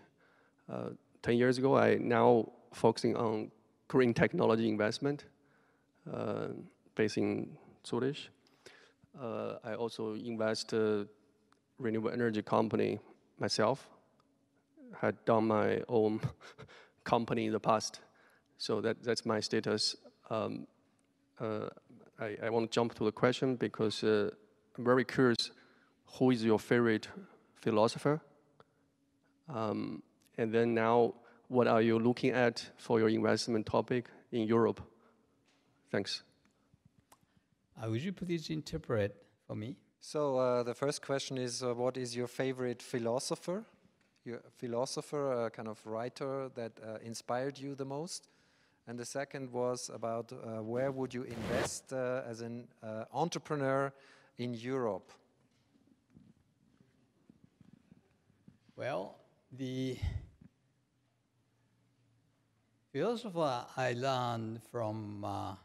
Uh, 10 years ago, I now focusing on green technology investment uh, based in Zurich. Uh, I also invest uh, renewable energy company myself. Had done my own company in the past, so that, that's my status. Um, uh, I, I want to jump to the question because uh, I'm very curious who is your favorite philosopher? Um, and then now, what are you looking at for your investment topic in Europe? Thanks. uh, would you please interpret for me? So uh, the first question is, uh, what is your favorite philosopher? Your philosopher, kind of writer that uh, inspired you the most? And the second was about uh, where would you invest uh, as an entrepreneur in Europe? Well, the philosopher I learned from uh,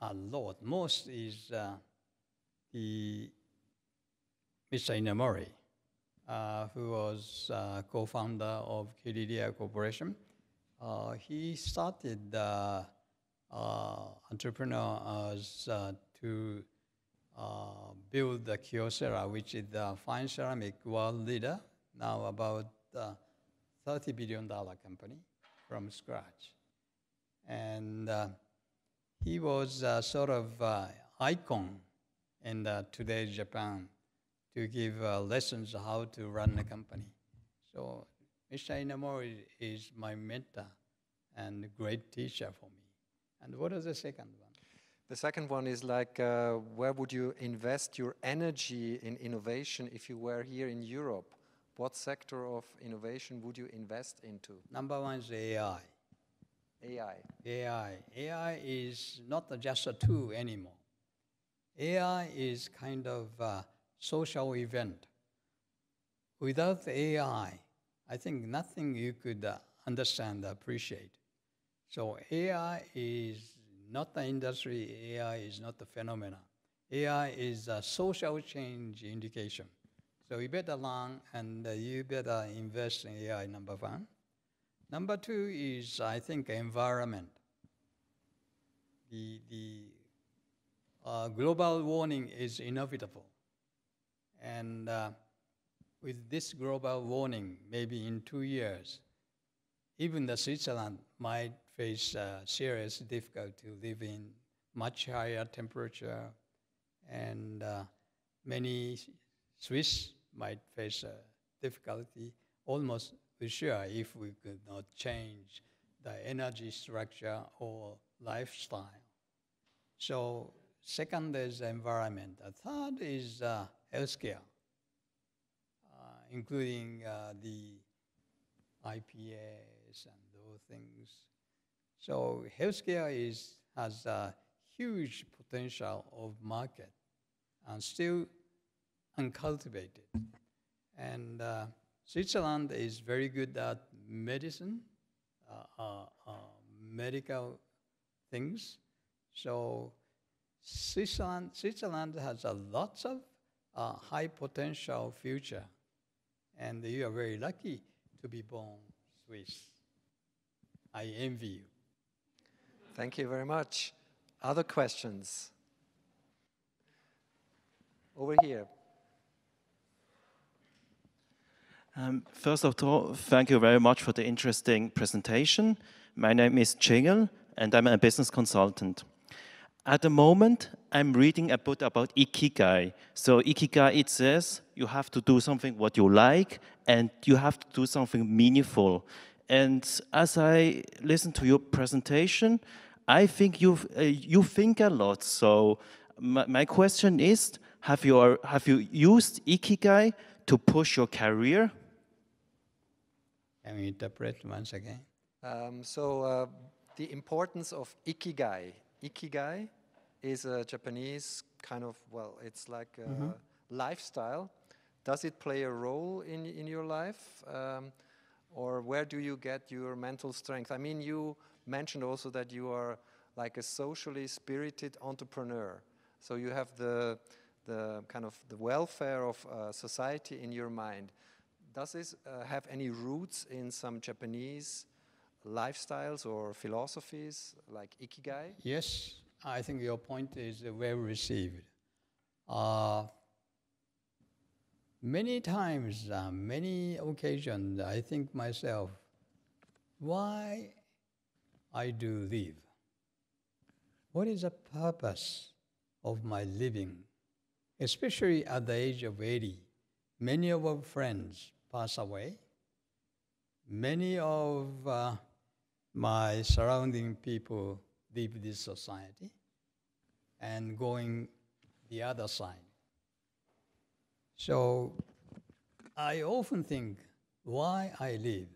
a lot, most is uh, the Mr. Inamori, who was uh, co-founder of KDDI Corporation. Uh, he started uh, uh, entrepreneurs uh, to uh, build the Kyocera, which is the fine ceramic world leader, now about uh, $30 billion company from scratch. And uh, he was uh, sort of uh, icon in uh, today's Japan to give uh, lessons how to run a company. So Mr. Inamori is my mentor and great teacher for me. And what is the second one? The second one is like, uh, where would you invest your energy in innovation if you were here in Europe? What sector of innovation would you invest into? Number one is AI. AI. AI. AI is not just a tool anymore. AI is kind of a social event. Without AI, I think nothing you could uh, understand, appreciate. So AI is not the industry, AI is not the phenomena. AI is a social change indication. So you better learn and uh, you better invest in AI, number one. Number two is, I think, environment. The, the uh, global warming is inevitable. And uh, with this global warming, maybe in two years, even the Switzerland might face uh, serious difficulty to live in much higher temperature, and uh, many Swiss might face uh, difficulty almost for sure if we could not change the energy structure or lifestyle. So second is environment. The third is uh, healthcare, uh, including uh, the IPS and those things. So healthcare is, has a huge potential of market and still uncultivated. And uh, Switzerland is very good at medicine, uh, uh, uh, medical things. So Switzerland, Switzerland has a lots of uh, high potential future, and you are very lucky to be born Swiss. I envy you. Thank you very much. Other questions? Over here. Um, first of all, thank you very much for the interesting presentation. My name is Chengel, and I'm a business consultant. At the moment, I'm reading a book about Ikigai. So Ikigai, it says you have to do something what you like, and you have to do something meaningful. And as I listen to your presentation, I think you uh, you think a lot. So my, my question is: Have you have you used ikigai to push your career? Can you interpret once again? Um, so uh, the importance of ikigai. Ikigai is a Japanese kind of well, it's like a Mm-hmm. lifestyle. Does it play a role in in your life, um, or where do you get your mental strength? I mean, you mentioned also that you are like a socially spirited entrepreneur. So you have the the kind of the welfare of uh, society in your mind. Does this uh, have any roots in some Japanese lifestyles or philosophies like ikigai? Yes, I think your point is well received. Uh, many times, uh, many occasions, I think myself, why I do live? What is the purpose of my living? Especially at the age of 80, many of our friends pass away. Many of uh, my surrounding people leave this society and going the other side. So I often think why I live.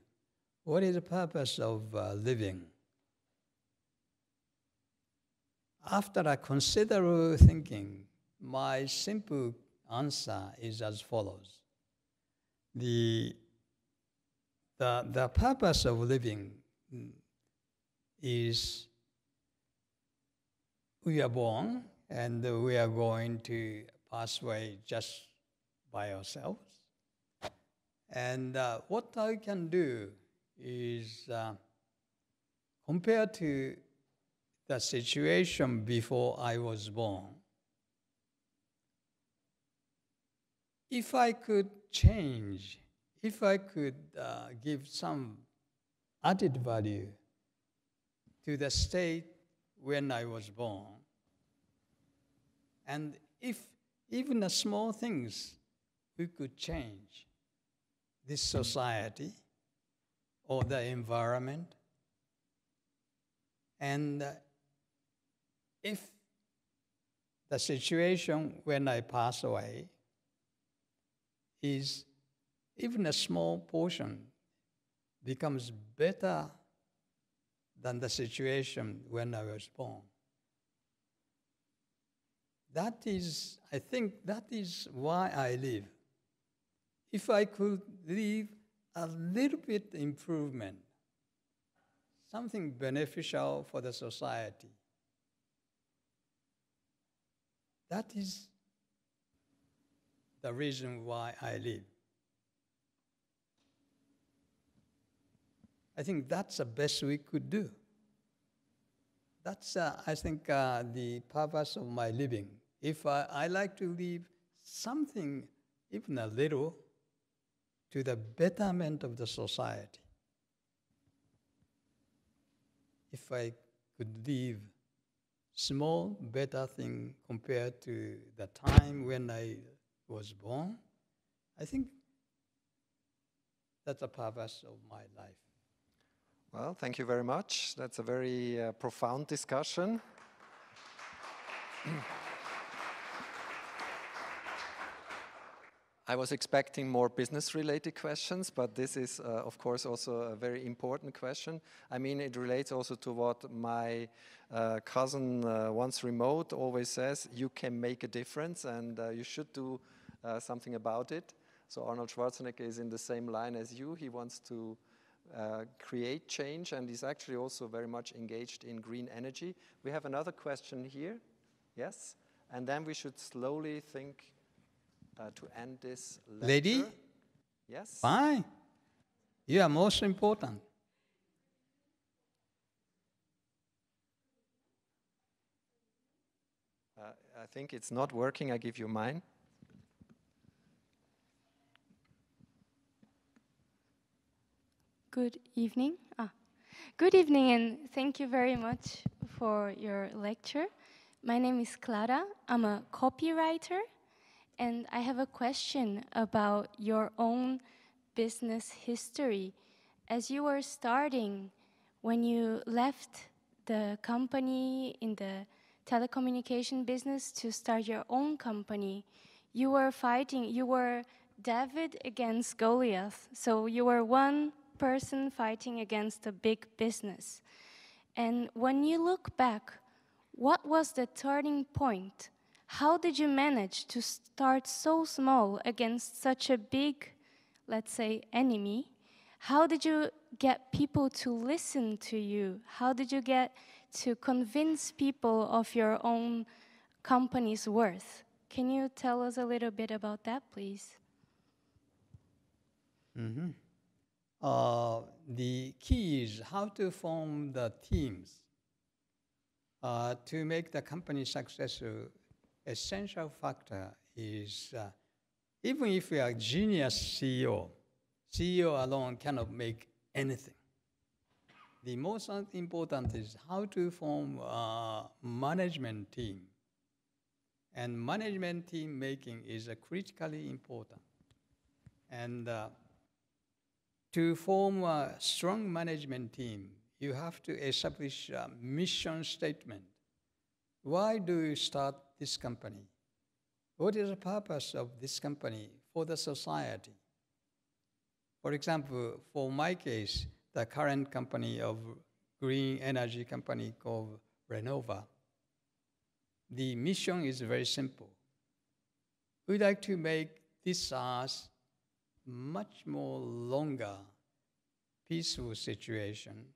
What is the purpose of uh, living? After a considerable thinking, my simple answer is as follows. The, the, the purpose of living mm, is we are born and we are going to pass away just by ourselves. And uh, what I can do is uh, compared to the situation before I was born, if I could change, if I could uh, give some added value to the state when I was born, and if even the small things we could change this society or the environment, and uh, if the situation when I pass away is even a small portion becomes better than the situation when I was born. That is, I think, that is why I live. If I could leave a little bit improvement, something beneficial for the society, that is the reason why I live. I think that's the best we could do. That's, uh, I think, uh, the purpose of my living. If I, I like to leave something, even a little, to the betterment of the society. If I could leave small, better thing compared to the time when I was born, I think that's the purpose of my life. Well, thank you very much. That's a very uh, profound discussion. I was expecting more business related questions, but this is, uh, of course, also a very important question. I mean, it relates also to what my uh, cousin, uh, once remote, always says you can make a difference and uh, you should do uh, something about it. So, Arnold Schwarzenegger is in the same line as you. He wants to uh, create change and is actually also very much engaged in green energy. We have another question here. Yes? And then we should slowly think uh, to end this lecture. Lady? Yes? Fine. You are most important. Uh, I think it's not working. I give you mine. Good evening. Ah. Good evening, and thank you very much for your lecture. My name is Clara. I'm a copywriter, and I have a question about your own business history. as you were starting, when you left the company in the telecommunication business to start your own company, you were fighting, you were David against Goliath. So you were one person fighting against a big business. And when you look back, what was the turning point? How did you manage to start so small against such a big, let's say, enemy? How did you get people to listen to you? How did you get to convince people of your own company's worth? Can you tell us a little bit about that, please? Mm-hmm. Uh, the key is how to form the teams uh, to make the company successful. Essential factor is uh, even if you are a genius CEO, CEO alone cannot make anything. The most important is how to form a management team. And management team making is critically important. And uh, to form a strong management team, you have to establish a mission statement. Why do you start this company? What is the purpose of this company for the society? For example, for my case, the current company of green energy company called Renova, the mission is very simple. We'd like to make this as much more longer peaceful situation.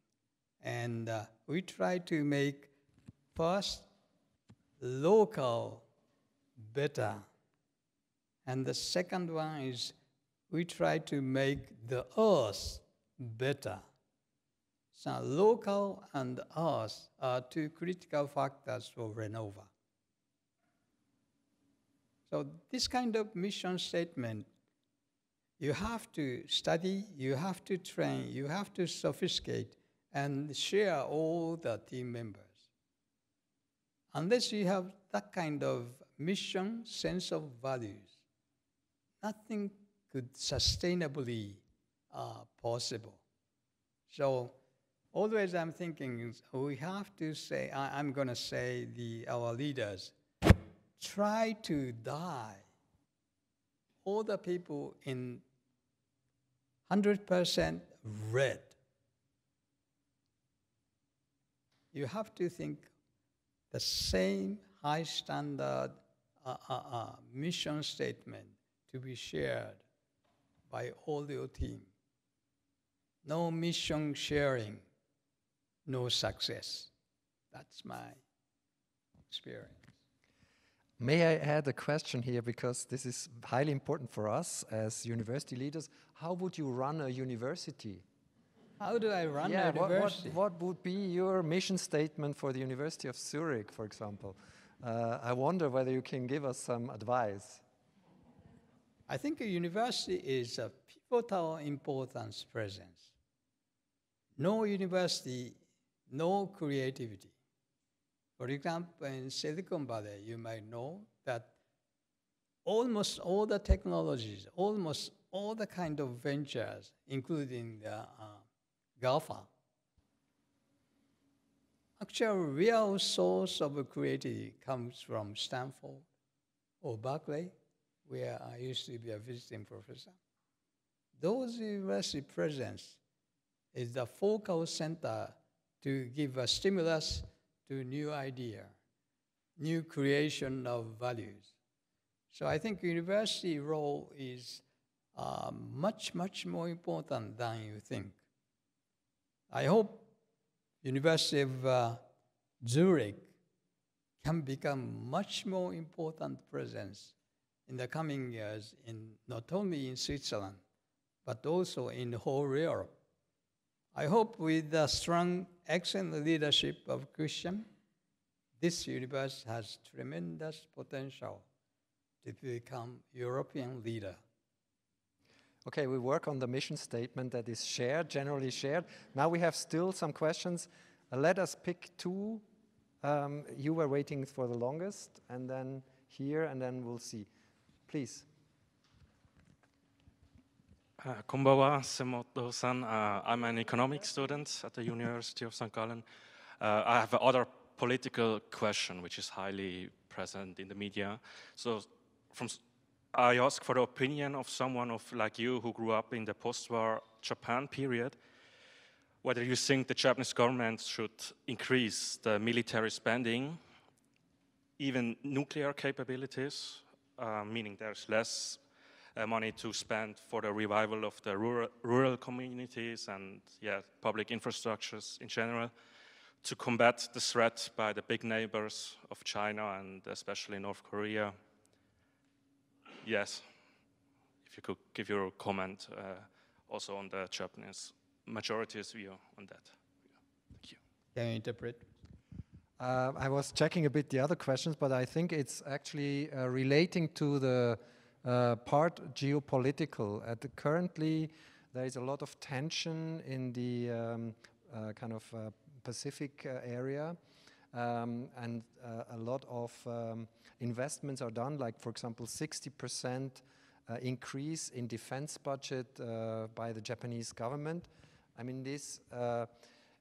And uh, we try to make first local better. And the second one is we try to make the earth better. So local and earth are two critical factors for Renova. So this kind of mission statement you have to study, you have to train, you have to sophisticate and share all the team members. Unless you have that kind of mission, sense of values, nothing could sustainably uh, possible. So always I'm thinking we have to say, I, am going to say the, our leaders, try to die. All the people in 100% red. You have to think the same high standard uh, uh, uh, mission statement to be shared by all your team. No mission sharing, no success. That's my experience. May I add a question here because this is highly important for us as university leaders. How would you run a university? How do I run yeah, a university? What, what, would be your mission statement for the University of Zurich, for example? Uh, I wonder whether you can give us some advice. I think a university is a pivotal importance presence. No university, no creativity. For example, in Silicon Valley, you might know that almost all the technologies, almost all the kind of ventures, including the uh, GAFA, actual real source of creativity comes from Stanford or Berkeley, where I used to be a visiting professor. Those university presence is the focal center to give a stimulus to new idea, new creation of values. So I think university role is uh, much, much more important than you think. I hope University of uh, Zurich can become much more important presence in the coming years in not only in Switzerland, but also in the whole Europe. I hope with the strong, excellent leadership of Christian, this universe has tremendous potential to become European leader. Okay, we work on the mission statement that is shared, generally shared. Now we have still some questions. Uh, let us pick two. Um, you were waiting for the longest, and then here, and then we'll see. Please. Uh, konbawa, Semmoto-san. Uh, I'm an economics student at the University of St. Gallen. Uh, I have another political question, which is highly present in the media. So, from I ask for the opinion of someone of like you who grew up in the post-war Japan period, whether you think the Japanese government should increase the military spending, even nuclear capabilities, uh, meaning there's less money to spend for the revival of the rural, rural communities and yeah, public infrastructures in general to combat the threat by the big neighbors of China and especially North Korea. Yes, if you could give your comment uh, also on the Japanese majority's view on that. Thank you. Can you interpret? Uh, I was checking a bit the other questions, but I think it's actually uh, relating to the uh, part geopolitical. At the currently, there is a lot of tension in the um, uh, kind of uh, Pacific uh, area, um, and a lot of um, investments are done. Like, for example, 60% increase in defense budget by the Japanese government. I mean, this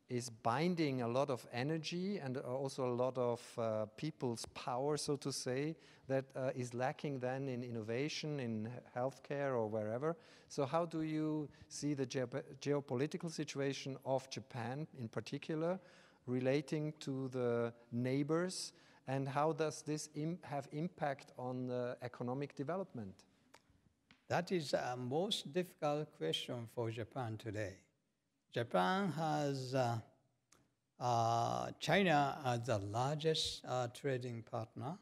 is binding a lot of energy and also a lot of uh, people's power, so to say, that uh, is lacking then in innovation, in healthcare, or wherever. So, how do you see the ge geopolitical situation of Japan in particular relating to the neighbors, and how does this Im have impact on economic development? That is a most difficult question for Japan today Japan has uh, uh, China as the largest uh, trading partner.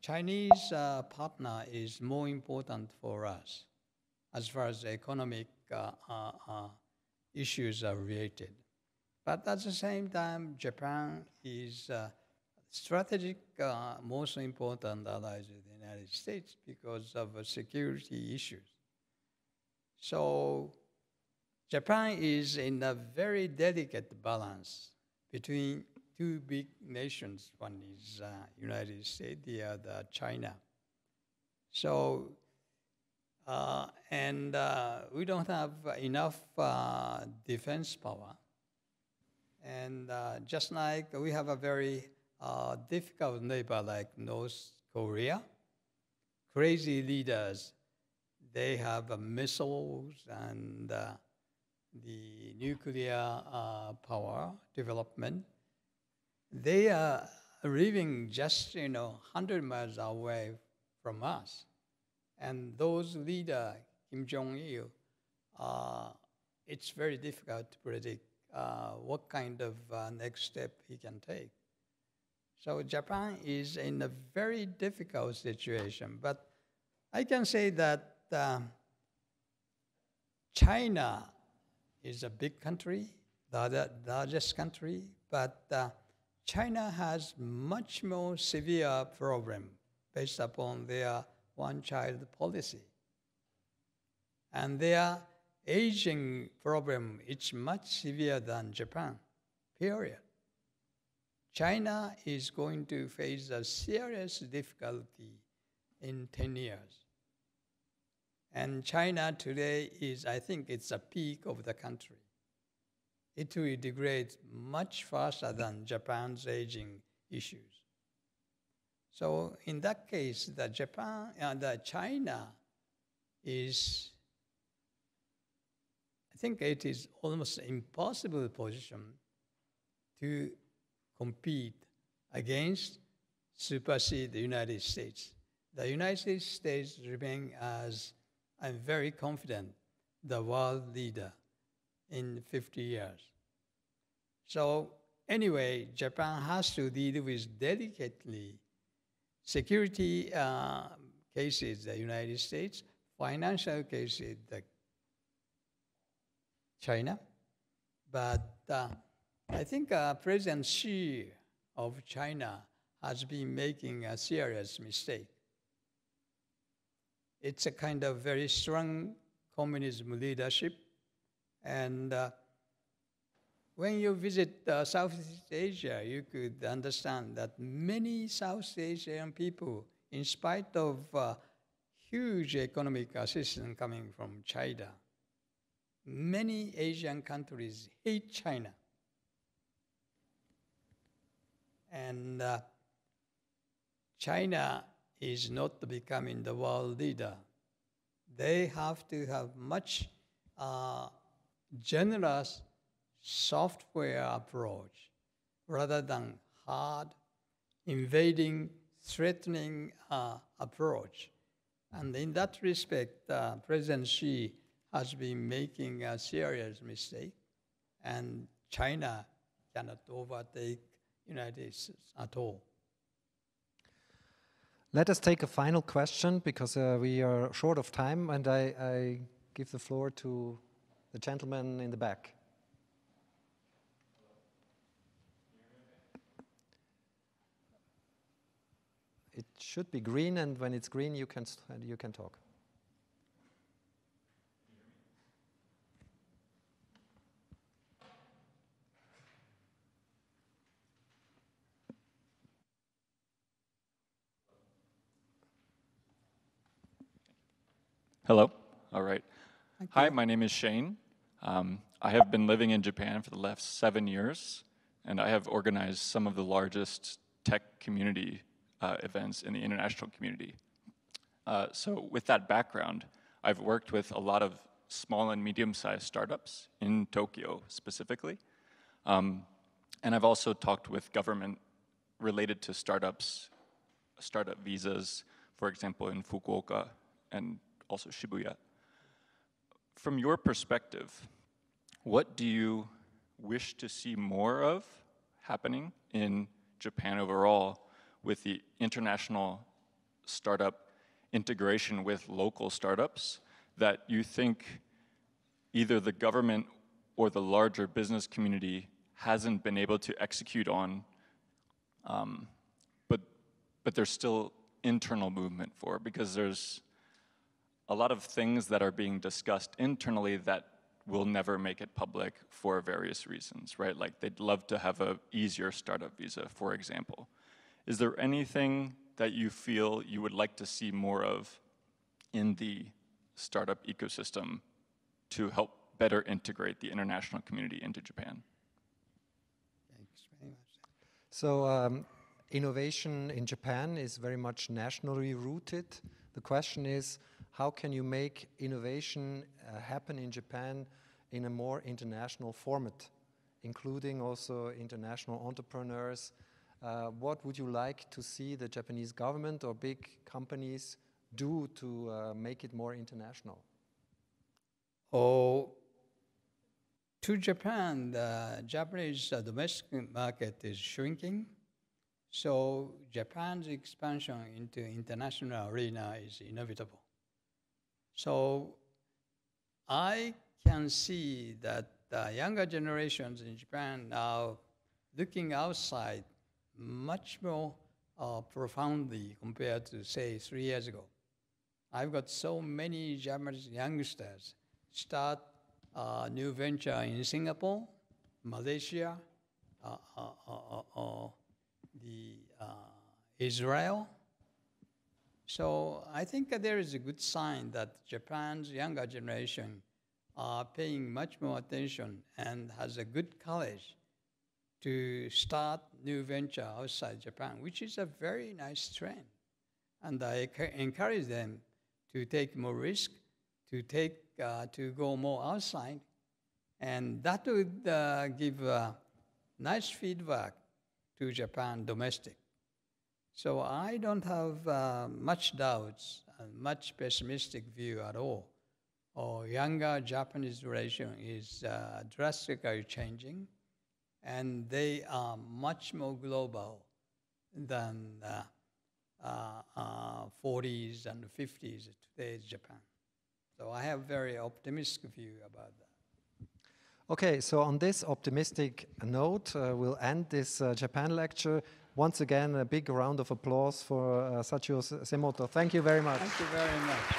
Chinese uh, partner is more important for us as far as the economic uh, uh, issues are related. But at the same time, Japan is strategic, most important allies of the United States because of security issues. So Japan is in a very delicate balance between two big nations. One is uh, United States, the other China. So, uh, and uh, we don't have enough uh, defense power. And uh, just like we have a very uh, difficult neighbor like North Korea, crazy leaders, they have missiles and the nuclear uh, power development, they are living just you know 100 miles away from us. And those leader, Kim Jong-il, uh, it's very difficult to predict uh, what kind of uh, next step he can take. So Japan is in a very difficult situation. But I can say that uh, China is a big country, the largest country, but uh, China has much more severe problem based upon their one-child policy. And their aging problem is much severe than Japan, period. China is going to face a serious difficulty in 10 years. And China today is, I think, it's a peak of the country. It will degrade much faster than Japan's aging issues. So in that case, the Japan and uh, China is, I think it is almost impossible position to compete against supersede the United States. The United States remain as I'm very confident, the world leader in 50 years. So anyway, Japan has to deal with delicately security uh, cases, the United States, financial cases, the China. But uh, I think uh, President Xi of China has been making a serious mistake it's a kind of very strong communism leadership. And uh, when you visit uh, Southeast Asia, you could understand that many South Asian people, in spite of uh, huge economic assistance coming from China. Many Asian countries hate China. And uh, China is not becoming the world leader. They have to have much uh, generous software approach rather than hard, invading, threatening uh, approach. And in that respect, uh, President Xi has been making a serious mistake, and China cannot overtake United States at all. Let us take a final question because uh, we are short of time, and I, I give the floor to the gentleman in the back. It should be green, and when it's green, you can, you can talk. Hello. All right. Hi, my name is Shane. Um, I have been living in Japan for the last seven years, and I have organized some of the largest tech community uh, events in the international community. Uh, so, with that background, I've worked with a lot of small and medium sized startups in Tokyo specifically. Um, and I've also talked with government related to startups, startup visas, for example, in Fukuoka and also Shibuya. From your perspective, what do you wish to see more of happening in Japan overall with the international startup integration with local startups that you think either the government or the larger business community hasn't been able to execute on, um, but, but there's still internal movement for because there's a lot of things that are being discussed internally that will never make it public for various reasons, right? Like they'd love to have a easier startup visa, for example. Is there anything that you feel you would like to see more of in the startup ecosystem to help better integrate the international community into Japan? Thanks very much. So, um, innovation in Japan is very much nationally rooted. The question is, how can you make innovation uh, happen in Japan in a more international format, including also international entrepreneurs? Uh, what would you like to see the Japanese government or big companies do to uh, make it more international? Oh, to Japan, the Japanese uh, domestic market is shrinking. So Japan's expansion into international arena is inevitable. So I can see that the younger generations in Japan now looking outside much more uh, profoundly compared to, say, three years ago. I've got so many Japanese youngsters start a new venture in Singapore, Malaysia, uh, uh, uh the Israel, so I think there is a good sign that Japan's younger generation are paying much more attention and has a good courage to start new venture outside Japan, which is a very nice trend. And I encourage them to take more risk, to take uh, to go more outside, and that would uh, give uh, nice feedback to Japan domestic. So I don't have uh, much doubts and much pessimistic view at all. Or younger Japanese generation is uh, drastically changing, and they are much more global than uh, 40s uh, and 50s today's Japan. So I have very optimistic view about that. Okay, so on this optimistic note, uh, we'll end this uh, Japan lecture. Once again, a big round of applause for uh, Sachio Semmoto. Thank you very much. Thank you very much.